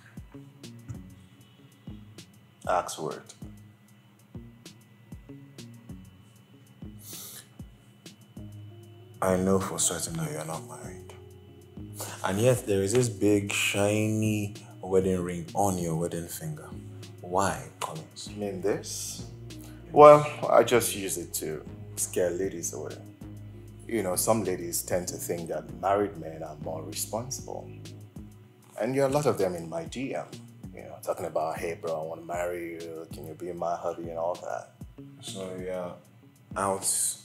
Ask word. I know for certain that you're not married. And yet there is this big shiny wedding ring on your wedding finger. Why, Collins? You mean this? Well, I just use it to scare ladies away. You know, some ladies tend to think that married men are more responsible. And there are a lot of them in my DM, you know, talking about, hey, bro, I want to marry you. Can you be my hubby and all that? So you're out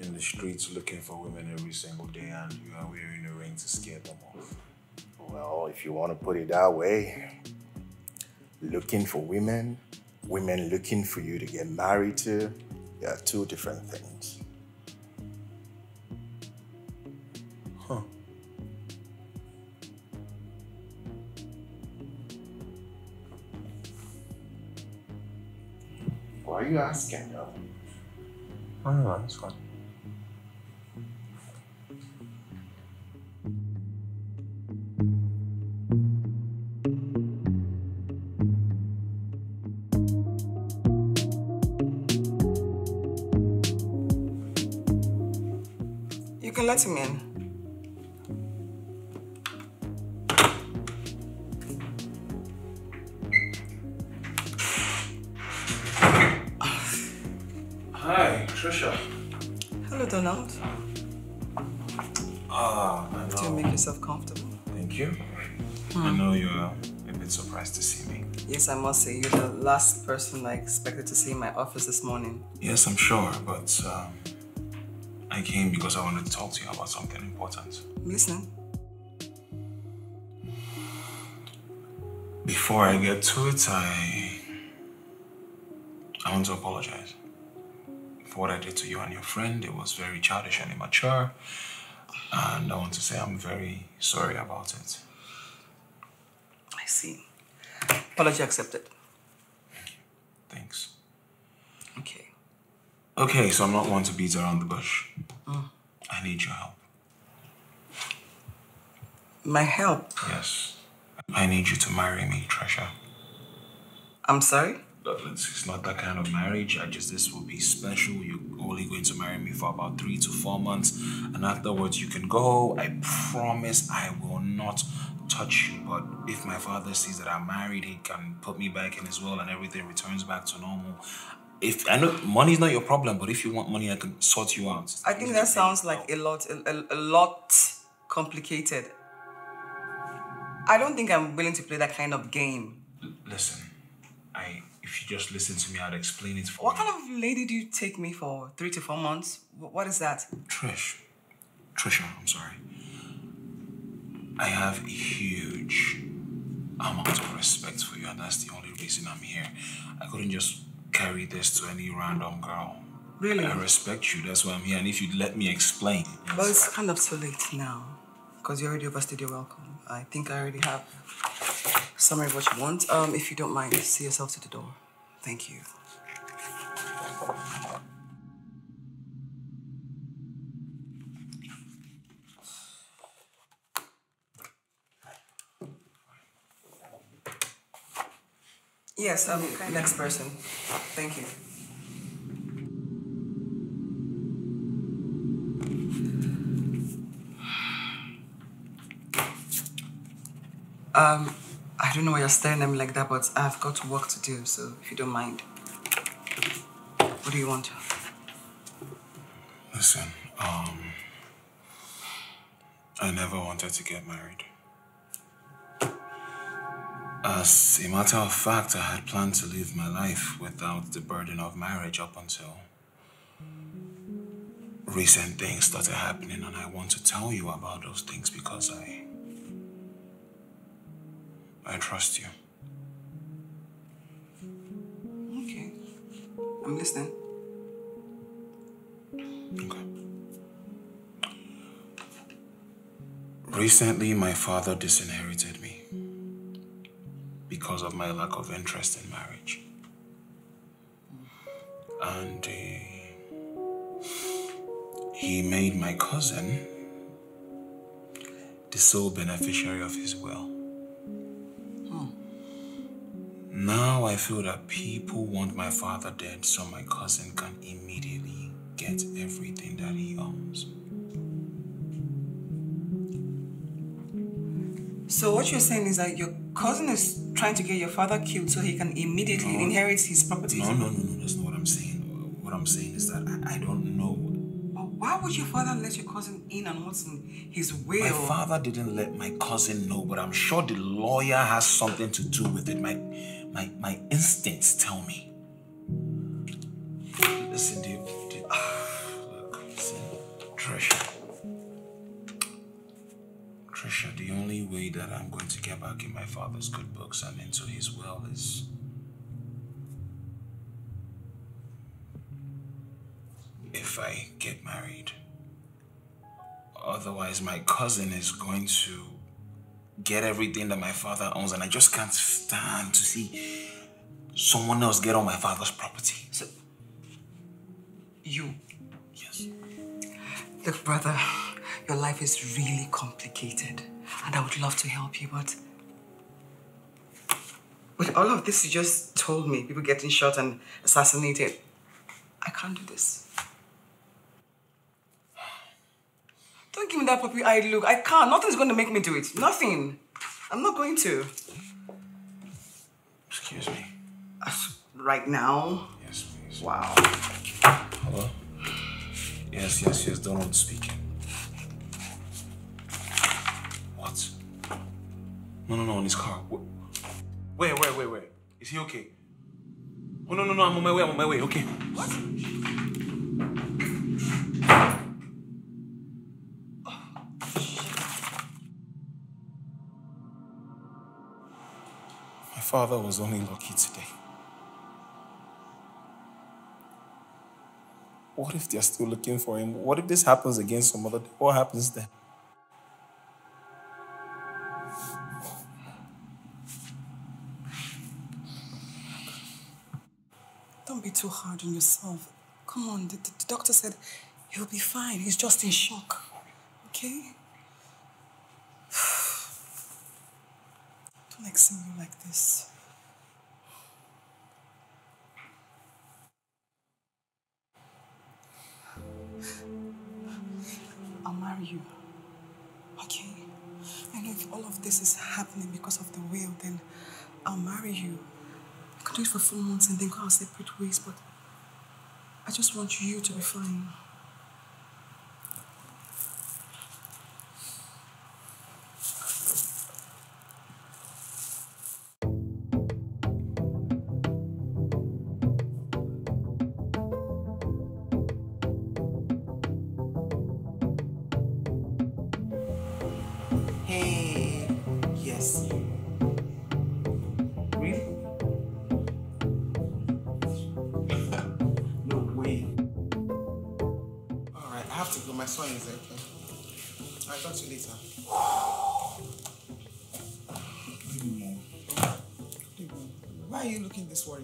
in the streets looking for women every single day and you are wearing a ring to scare them off. Well, if you want to put it that way, looking for women, women looking for you to get married to, they are two different things. Why are you asking, though? Oh, no, that's fine. You can let him in. Hi, Trisha. Hello, Donald. Ah, I Do you make yourself comfortable? Thank you. Hmm. I know you're a bit surprised to see me. Yes, I must say, you're the last person I expected to see in my office this morning. Yes, I'm sure, but um, I came because I wanted to talk to you about something important. I'm. Before I get to it, I I want to apologize for what I did to you and your friend. It was very childish and immature, and I want to say I'm very sorry about it. I see. Apology accepted. Thanks. Okay. Okay, so I'm not one to beat around the bush. Mm. I need your help. My help? Yes. I need you to marry me, Trisha. I'm sorry? It's not that kind of marriage. I just this will be special. You're only going to marry me for about three to four months, and afterwards you can go. I promise I will not touch you. But if my father sees that I'm married, he can put me back in his will, and everything returns back to normal. If I know money's not your problem, but if you want money, I can sort you out. I think that sounds like a lot, a, a, a lot complicated. I don't think I'm willing to play that kind of game. Listen, I if you just listen to me, I'd explain it for What you. kind of lady do you take me for? Three to four months? What is that? Trish, Trisha, I'm sorry. I have a huge amount of respect for you, and that's the only reason I'm here. I couldn't just carry this to any random girl. Really? I respect you, that's why I'm here. And if you'd let me explain. Well, it's kind of too late now because you already overstayed your welcome. I think I already have summary of what you want. Um, if you don't mind, see yourself to the door. Thank you. Yes, um, next person. Thank you. Um, I don't know why you're staring at me like that, but I've got work to do, so if you don't mind. What do you want? Listen, um, I never wanted to get married. As a matter of fact, I had planned to live my life without the burden of marriage up until recent things started happening, and I want to tell you about those things because I. I trust you. Okay. I'm listening. Recently, my father disinherited me because of my lack of interest in marriage. And uh, he made my cousin the sole beneficiary of his will. Now I feel that people want my father dead so my cousin can immediately get everything that he owns. So what you're saying is that your cousin is trying to get your father killed so he can immediately No. inherit his property? No, no, no, no, that's not what I'm saying. What I'm saying is that I, I don't know. But why would your father let your cousin in on what's in his will? My father didn't let my cousin know, but I'm sure the lawyer has something to do with it. My my my instincts tell me. Listen, dude. dude ah, look, listen, Trisha. Trisha, the only way that I'm going to get back in my father's good books and into his will is if I get married. Otherwise, my cousin is going to get everything that my father owns, and I just can't stand to see someone else get on my father's property. So, you. Yes. Look, brother, your life is really complicated, and I would love to help you, but with all of this you just told me, people getting shot and assassinated, I can't do this. Don't give me that puppy eyed look. I can't. Nothing's going to make me do it. Nothing. I'm not going to. Excuse me. Right now? Yes, please. Wow. Hello? Yes, yes, yes, Donald speaking. What? No, no, no, in his car. Where, where, where, where? Is he okay? Oh, no, no, no, I'm on my way, I'm on my way, okay. What? Father was only lucky today. What if they're still looking for him? What if this happens again some other day? What happens then? Don't be too hard on yourself. Come on, the, the, the doctor said he'll be fine. He's just in shock. Okay? Seeing you like this. I'll marry you. Okay? I know if all of this is happening because of the will, then I'll marry you. I could do it for four months and then go our separate ways, but I just want you to be fine.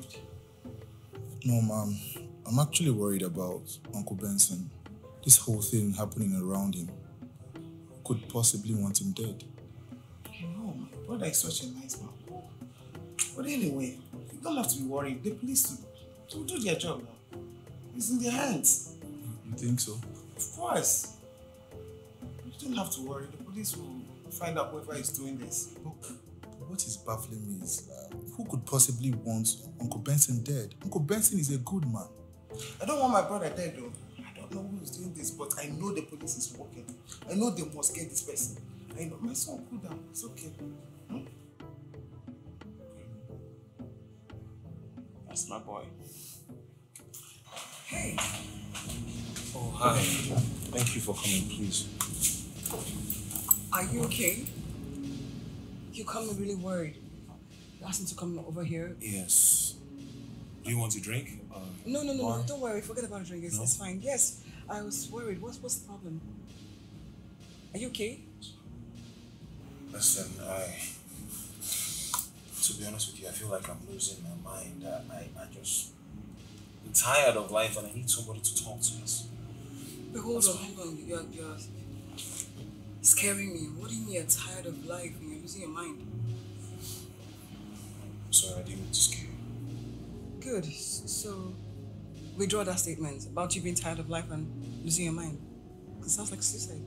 Looking? No, ma'am. I'm actually worried about Uncle Benson. This whole thing happening around him could possibly want him dead. No, my brother is such a nice man. But anyway, you don't have to be worried. The police will will do their job now. It's in their hands. You think so? Of course. You don't have to worry. The police will find out whoever is doing this. What is baffling me is uh, who could possibly want Uncle Benson dead? Uncle Benson is a good man. I don't want my brother dead though. I don't know who is doing this, but I know the police is working. I know they must get this person. I know my son, cool down. It's okay. Hmm? That's my boy. Hey. Oh, hi. Thank you for coming, please. Are you okay? You come really worried. You asked me to come over here. Yes. Do you want to drink? Uh, No, no, no, no. Don't worry. Forget about the drink. It's, No? it's fine. Yes, I was worried. What's what's the problem? Are you okay? Listen, I. To be honest with you, I feel like I'm losing my mind. I, I, just. I'm tired of life and I need somebody to talk to us. Wait, hold on, hold on. You're, you're scaring me. What do you mean you're tired of life and you're losing your mind? So sorry, I didn't mean to scare you. Good. So, withdraw that statement about you being tired of life and losing your mind. It sounds like suicide.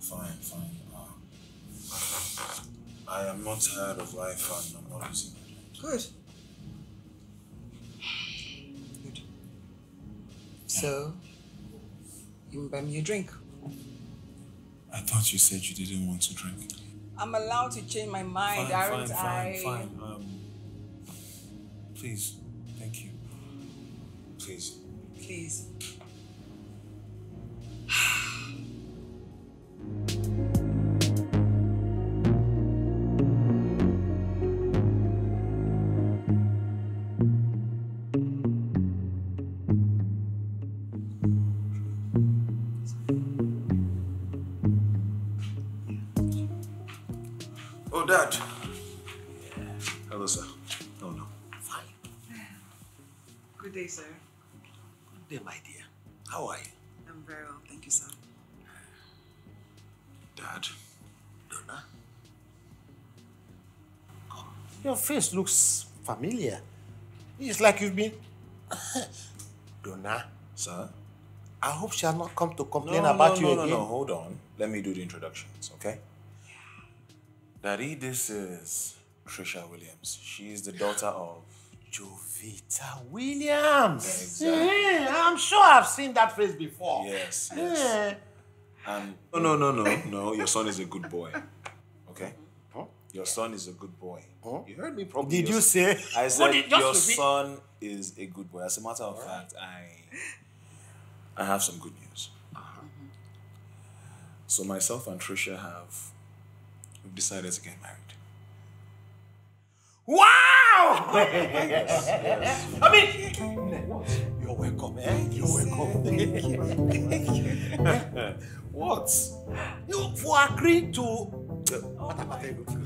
Fine, fine. Uh, I am not tired of life and I'm not losing my mind. Good. Good. So, you buy me a drink. I thought you said you didn't want to drink. I'm allowed to change my mind, fine, aren't fine, I? fine, fine. Um, please, thank you. Please. Please. Your face looks familiar. It's like you've been. <coughs> Donna? Sir? I hope she has not come to complain no, about no, you no, again. No, no, hold on. Let me do the introductions, okay? Daddy, this is Trisha Williams. She is the daughter of Jovita Williams. Exactly. Yeah, I'm sure I've seen that face before. Yes, Yeah. yes. And no, no, no, no, no. Your son is a good boy. Okay? Your son is a good boy. You heard me properly. Did Your- you say- I What said did- your repeat. son is a good boy. As a matter of fact, I I have some good news. So myself and Trisha have we've decided to get married. Wow! Yes, yes. I mean, you're welcome, eh? You're welcome. Thank you. <laughs> what? You for agreeing to. What about you? <laughs>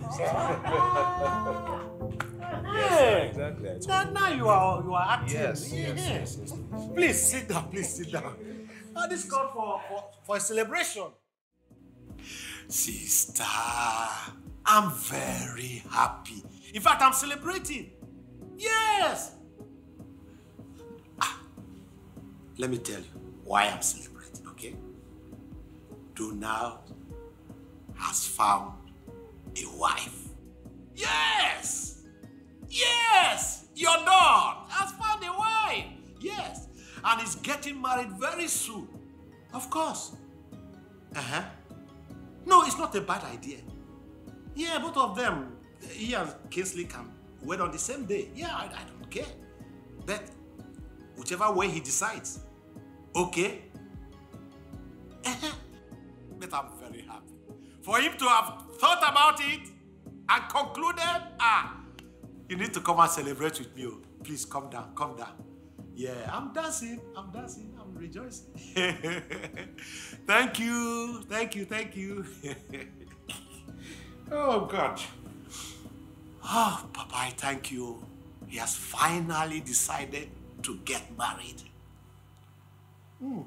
Yes, exactly. Now, now you are you are acting. Yes, yes, Yeah. yes, yes, please. Sit down. Please sit down. Now this called for, for for a celebration. Sister, I'm very happy. In fact, I'm celebrating. Yes. Ah, let me tell you why I'm celebrating. Okay. Donald has found a wife. Yes. Yes, your dog has found a wife. Yes, and is getting married very soon. Of course. Uh huh. No, it's not a bad idea. Yeah, both of them, he and Kingsley can wed on the same day. Yeah, I, I don't care. But whichever way he decides, okay. Uh-huh. <laughs> But I'm very happy for him to have thought about it and concluded. Ah, you need to come and celebrate with me. oh. Please come down, come down. Yeah, I'm dancing, I'm dancing, I'm rejoicing. <laughs> thank you, thank you, thank you. <laughs> oh, God. Oh, Papa, I thank you. He has finally decided to get married. Hmm.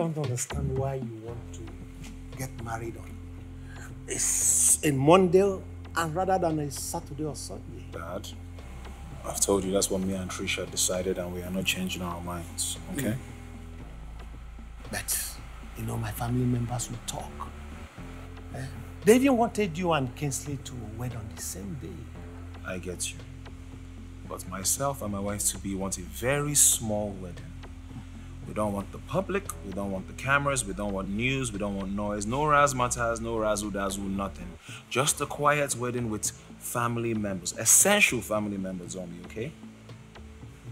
Don't understand why you want to get married on a Monday and rather than a Saturday or Sunday. Dad, I've told you that's what me and Trisha decided, and we are not changing our minds. Okay? But, you know, my family members will talk. Eh? They even wanted you and Kingsley to wed on the same day. I get you. But myself and my wife to be want a very small wedding. We don't want the public, we don't want the cameras, we don't want news, we don't want noise, no razzmatazz, no razzle dazzle, nothing. Just a quiet wedding with family members, essential family members only, okay?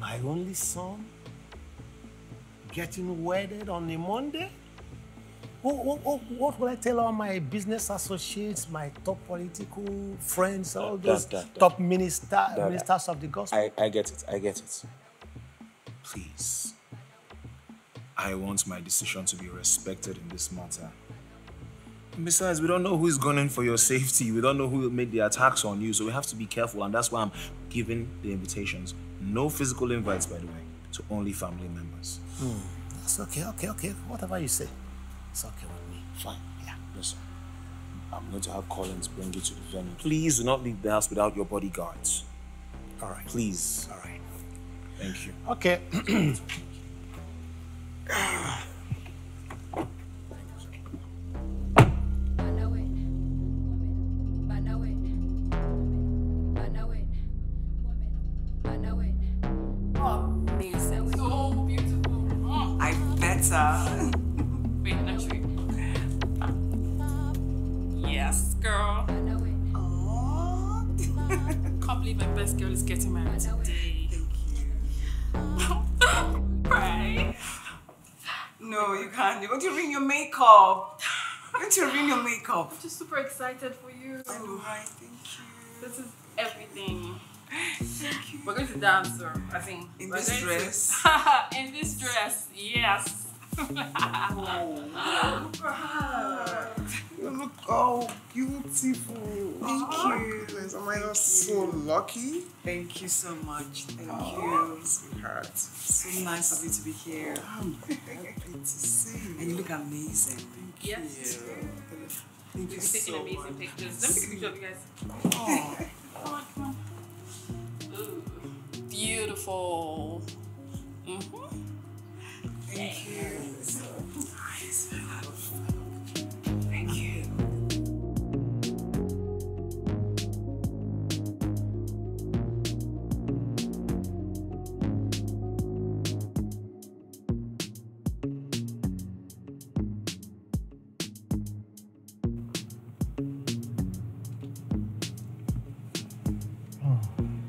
My only son getting wedded on a Monday? What, what, what, what will I tell all my business associates, my top political friends, all Dad, those Dad, Dad. top minister, ministers of the gospel? I, I get it, I get it. Please. I want my decision to be respected in this matter. Besides, we don't know who's gunning for your safety. We don't know who made the attacks on you, so we have to be careful, and that's why I'm giving the invitations. No physical invites, by the way, to only family members. Hmm. That's okay, okay, okay. Whatever you say. It's okay with me. Fine. Yeah. Listen, I'm going to have Collins bring you to the venue. Please do not leave the house without your bodyguards. All right. Please. All right. Thank you. Okay. <clears throat> Uh, girl. I know it. Can't believe my best girl is getting married today. Thank you. <laughs> right? No, you can't. You're going to ruin your makeup. You're going to ruin your makeup. I'm just super excited for you. I know, right? Thank you. This is everything. Thank you. We're going to dance, or I think. In this going to- dress? <laughs> In this dress, yes. Oh you look all beautiful. Thank you. Am I not so lucky? Thank you so much. Thank Oh, you. sweetheart. So nice of you to be here. I'm happy to see you. And you look amazing. Yes. Thank You're you taking so amazing much. pictures. Let me take a picture of you guys. Oh. Come on, come on. Ooh, beautiful. Mm-hmm. Thank you.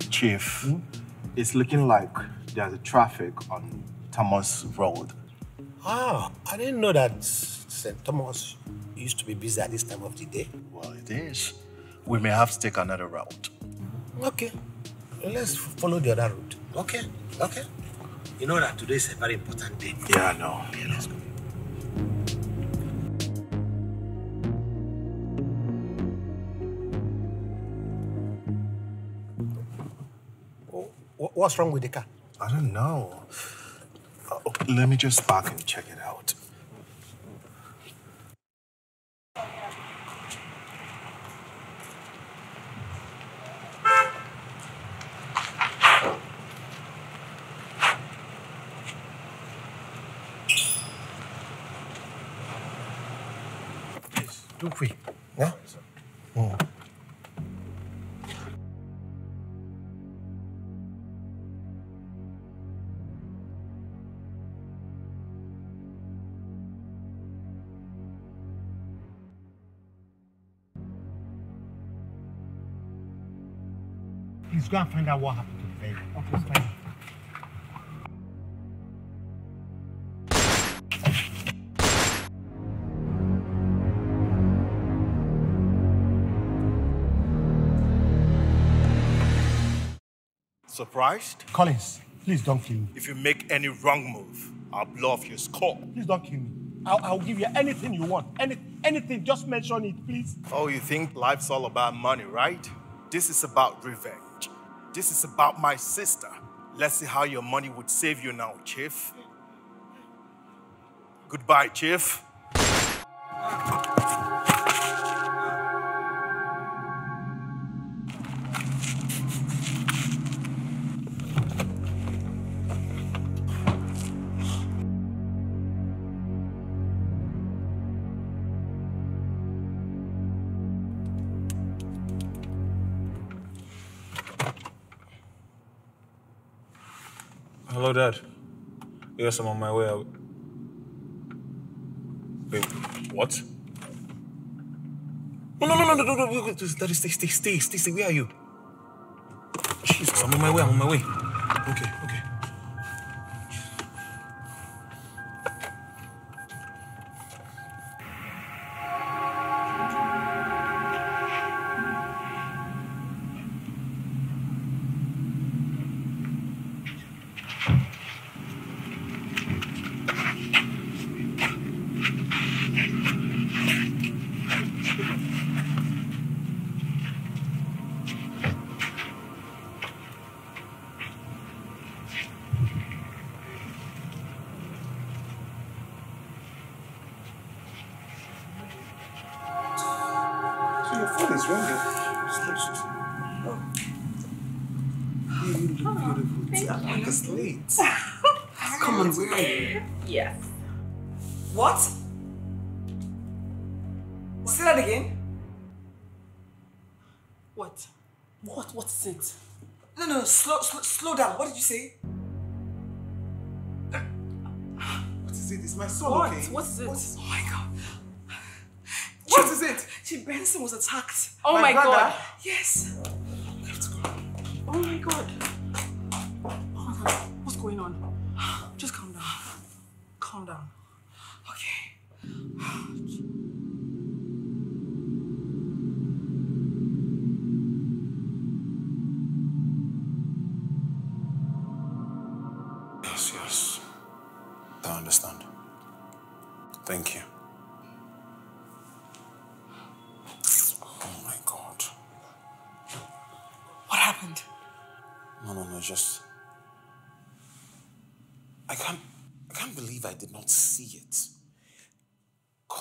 Chief, it's looking like there's a traffic on Thomas Road. Ah, I didn't know that St. Thomas used to be busy at this time of the day. Well, it is. We may have to take another route. Okay. Let's follow the other route. Okay. Okay. You know that today is a very important day. Yeah, I know. Okay, let's go. Oh, What's wrong with the car? I don't know. Okay, let me just park and check it out. Do quick. Go and find out what happened to the baby. Okay, fine. Surprised? Collins, please don't kill me. If you make any wrong move, I'll blow off your skull. Please don't kill me. I'll, I'll give you anything you want. Any, anything, just mention it, please. Oh, you think life's all about money, right? This is about revenge. This is about my sister. Let's see how your money would save you now, Chief. Goodbye, Chief. Hello, Dad. Yes, I'm on my way out. Wait, what? No, no, no, no, no, no, no, no. Daddy, stay, stay, stay, stay, stay. Where are you? Jesus, I'm on my way, I'm on my way. Okay, say? What is it? It's my son, What? okay? What is it? Oh my god. What is it? Chief Benson was attacked. Oh my, brother? god. Yes. Oh my god.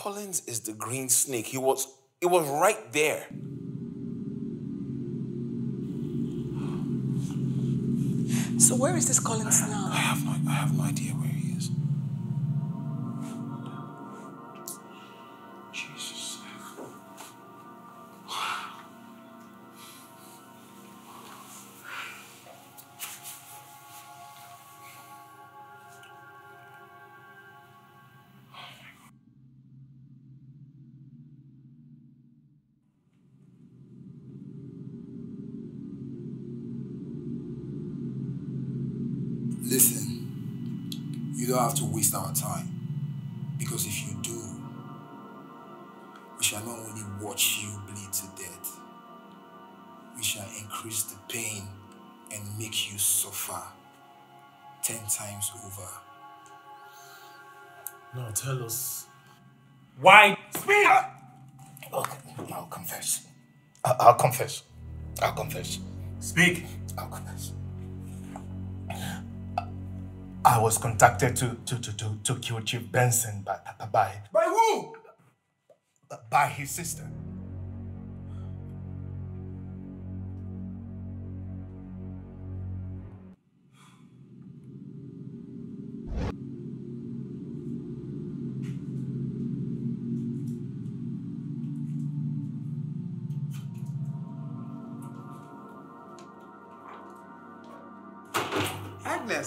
Collins is the green snake. He was. It was right there. So where is this Collins now? I have no. I have no idea where Listen, you don't have to waste our time. Because if you do, we shall not only watch you bleed to death, we shall increase the pain and make you suffer ten times over. Now tell us. Why? Speak! Okay, I'll confess. I- I'll confess. I'll confess. Speak. I'll confess. I was contacted to to to to, to kill Chief Benson by by By who? by his sister.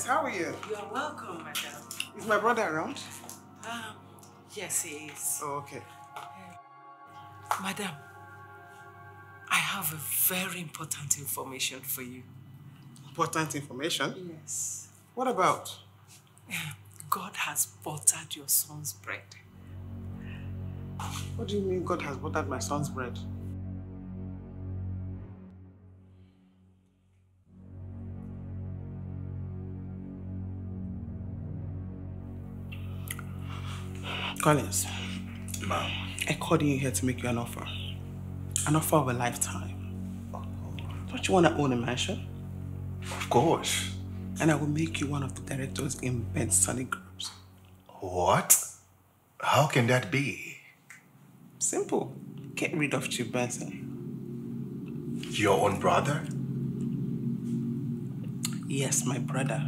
Agnes, how are you? You are welcome, madam. Is my brother around? Um, yes, he is. Oh, okay. Madam, I have a very important information for you. Important information? Yes. What about? God has buttered your son's bread. What do you mean God has buttered my son's bread? Collins. Ma'am. I called you here to make you an offer. An offer of a lifetime. Don't you want to own a mansion? Of course. And I will make you one of the directors in Benson Groups. What? How can that be? Simple. Get rid of Chief Benson. Your own brother? Yes, my brother.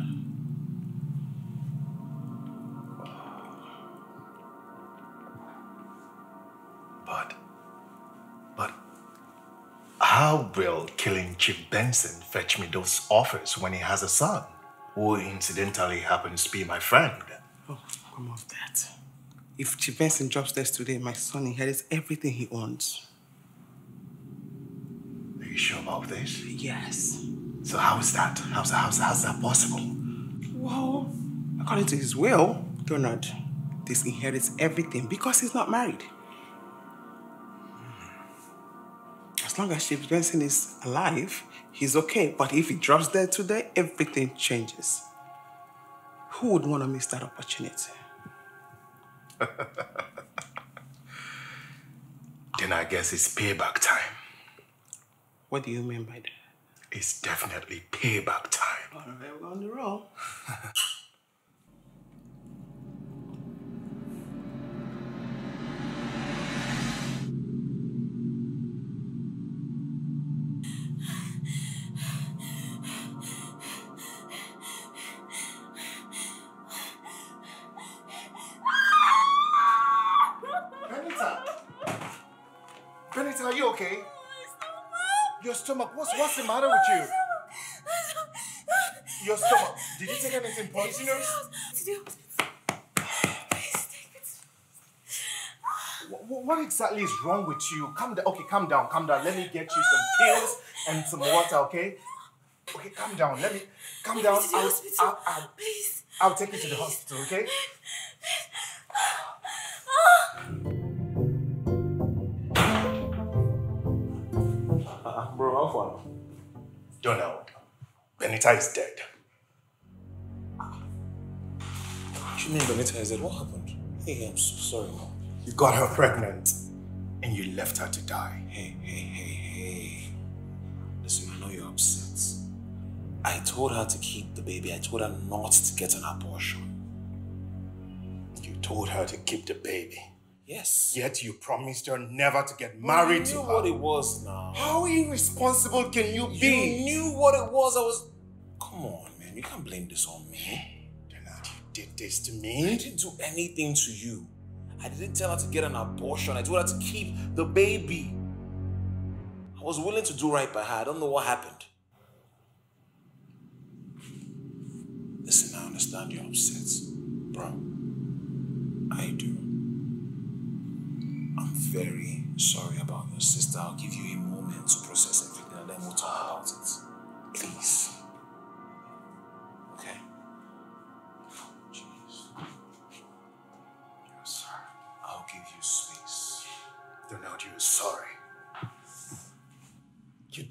How will killing Chief Benson fetch me those offers when he has a son, who incidentally happens to be my friend? Oh, come off that. If Chief Benson drops dead today, my son inherits everything he owns. Are you sure about this? Yes. So how is that? How's, how's, how's that possible? Well, according to his will, Donald disinherits everything because he's not married. As long as Chief Benson is alive, he's okay. But if he drops dead today, everything changes. Who would want to miss that opportunity? <laughs> Then I guess it's payback time. What do you mean by that? It's definitely payback time. All right, we're on the roll. <laughs> exactly is wrong with you? Come down. Okay, calm down. Calm down. Let me get you some pills and some water. Okay. Okay, calm down. Let me calm down. to the I'll, hospital. I'll, I'll, Please. I'll take you to the hospital. Okay. Uh, bro, how far? Donald, Benita is dead. What do you mean Benita is dead? What happened? Hey, I'm so sorry, mom. You got her pregnant, and you left her to die. Hey, hey, hey, hey. Listen, I know you're upset. I told her to keep the baby. I told her not to get an abortion. You told her to keep the baby. Yes. Yet you promised her never to get married you knew what it was now. How irresponsible can you You be? You knew what it was. I was. Come on, man. You can't blame this on me. Donald, you did this to me. I didn't do anything to you. I didn't tell her to get an abortion. I told her to keep the baby. I was willing to do right by her. I don't know what happened. Listen, I understand you're upset. Bro, I do. I'm very sorry about your sister. I'll give you a moment to process everything and then we'll talk about it. Please.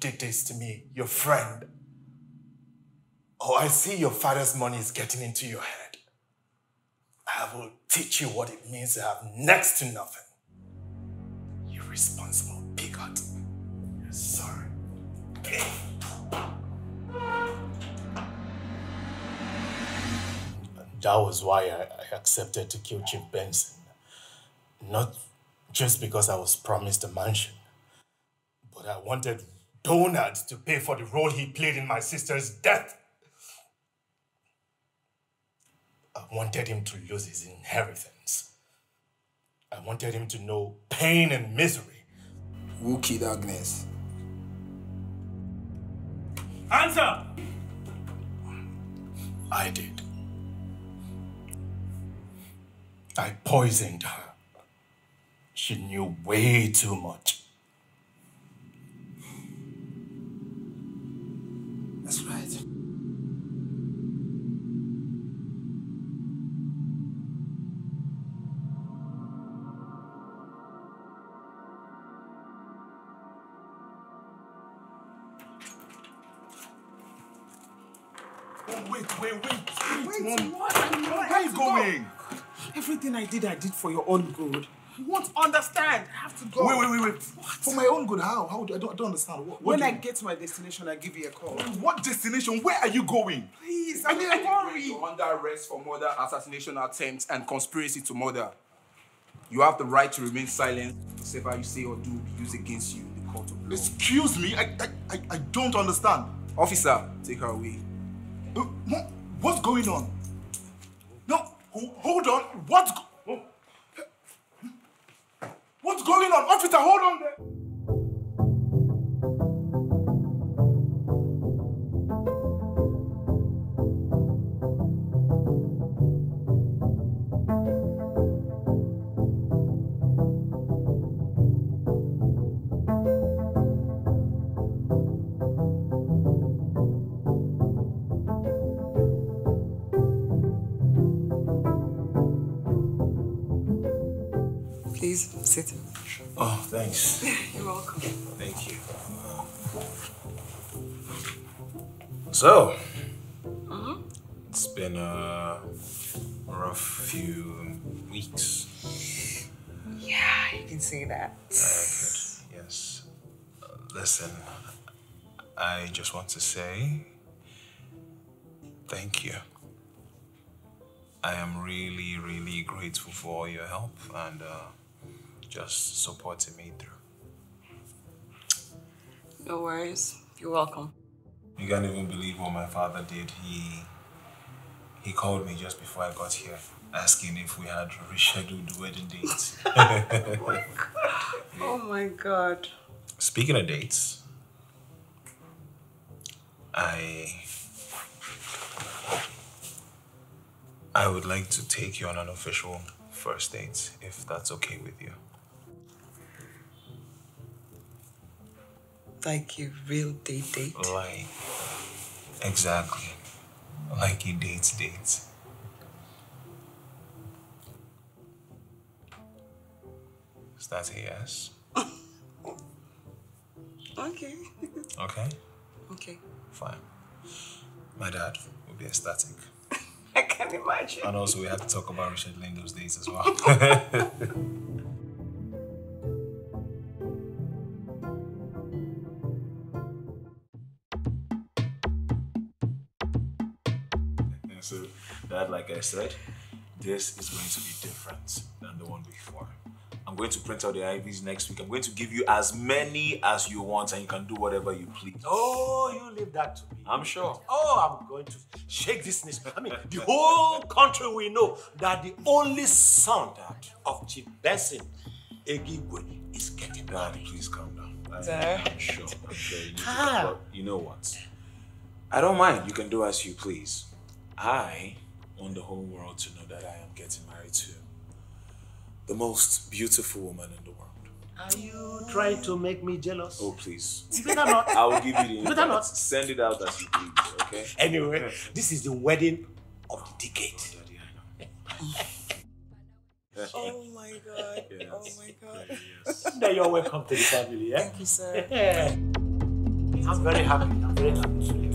Did this to me, your friend. Oh, I see your father's money is getting into your head. I will teach you what it means to have next to nothing. You responsible bigot. You're sorry. That was why I, I accepted to kill Chief Benson. Not just because I was promised a mansion, but I wanted Donald to pay for the role he played in my sister's death. I wanted him to lose his inheritance. I wanted him to know pain and misery. Who killed Agnes? Answer! I did. I poisoned her. She knew way too much. Did, I did for your own good. You won't understand. I have to go. Wait, wait, wait, wait. What? For my own good, how? How? do- I don't, I don't understand. What, what When I get to my destination, I give you a call. What destination? Where are you going? Please, I'm in a hurry. You're under arrest for murder, assassination attempt, and conspiracy to murder. You have the right to remain silent. Whatever you say or do will be used against you in the court of law. Excuse me, I, I, I, don't understand. Officer, take her away. Uh, what- What's going on? No, hold on. What's. What's going on? Officer, hold on there. Please sit. Oh, thanks. <laughs> You're welcome. Thank you. So, it's been a rough few weeks. Yeah, you can say that. Yes. Uh, Listen, I just want to say thank you. I am really, really grateful for all your help and uh, just supporting me through. No worries. You're welcome. You can't even believe what my father did. He he called me just before I got here, asking if we had rescheduled the wedding date. <laughs> Oh, oh my god. Speaking of dates, I I would like to take you on an official first date, if that's okay with you. Like a real date date. Like exactly. Like a date date. Is that a yes? <laughs> Okay. <laughs> Okay, Okay. fine. My dad will be ecstatic. <laughs> I can imagine. And also we have to talk about rescheduling those dates as well. That, like I said, this is going to be different than the one before. I'm going to print out the IVs next week. I'm going to give you as many as you want and you can do whatever you please. Oh, you leave that to me. I'm sure. Oh, I'm going to shake this nation. I mean, the whole country will know that the only son of Chief Benson Egigwe is getting Dad, please calm down. I, Sir. I'm sure. I'm sure you need to. Ah. You know what? I don't mind. You can do as you please. I want the whole world to know that I am getting married to the most beautiful woman in the world. Are you trying to make me jealous? Oh, please. You better not. <laughs> I will give you the You better invite. not. Send it out as you please, okay? Anyway, this is the wedding of the decade. Oh my god. <laughs> Oh my god. <laughs> Oh then you're welcome to the family, yeah? Thank you, sir. I'm very happy. I'm very happy.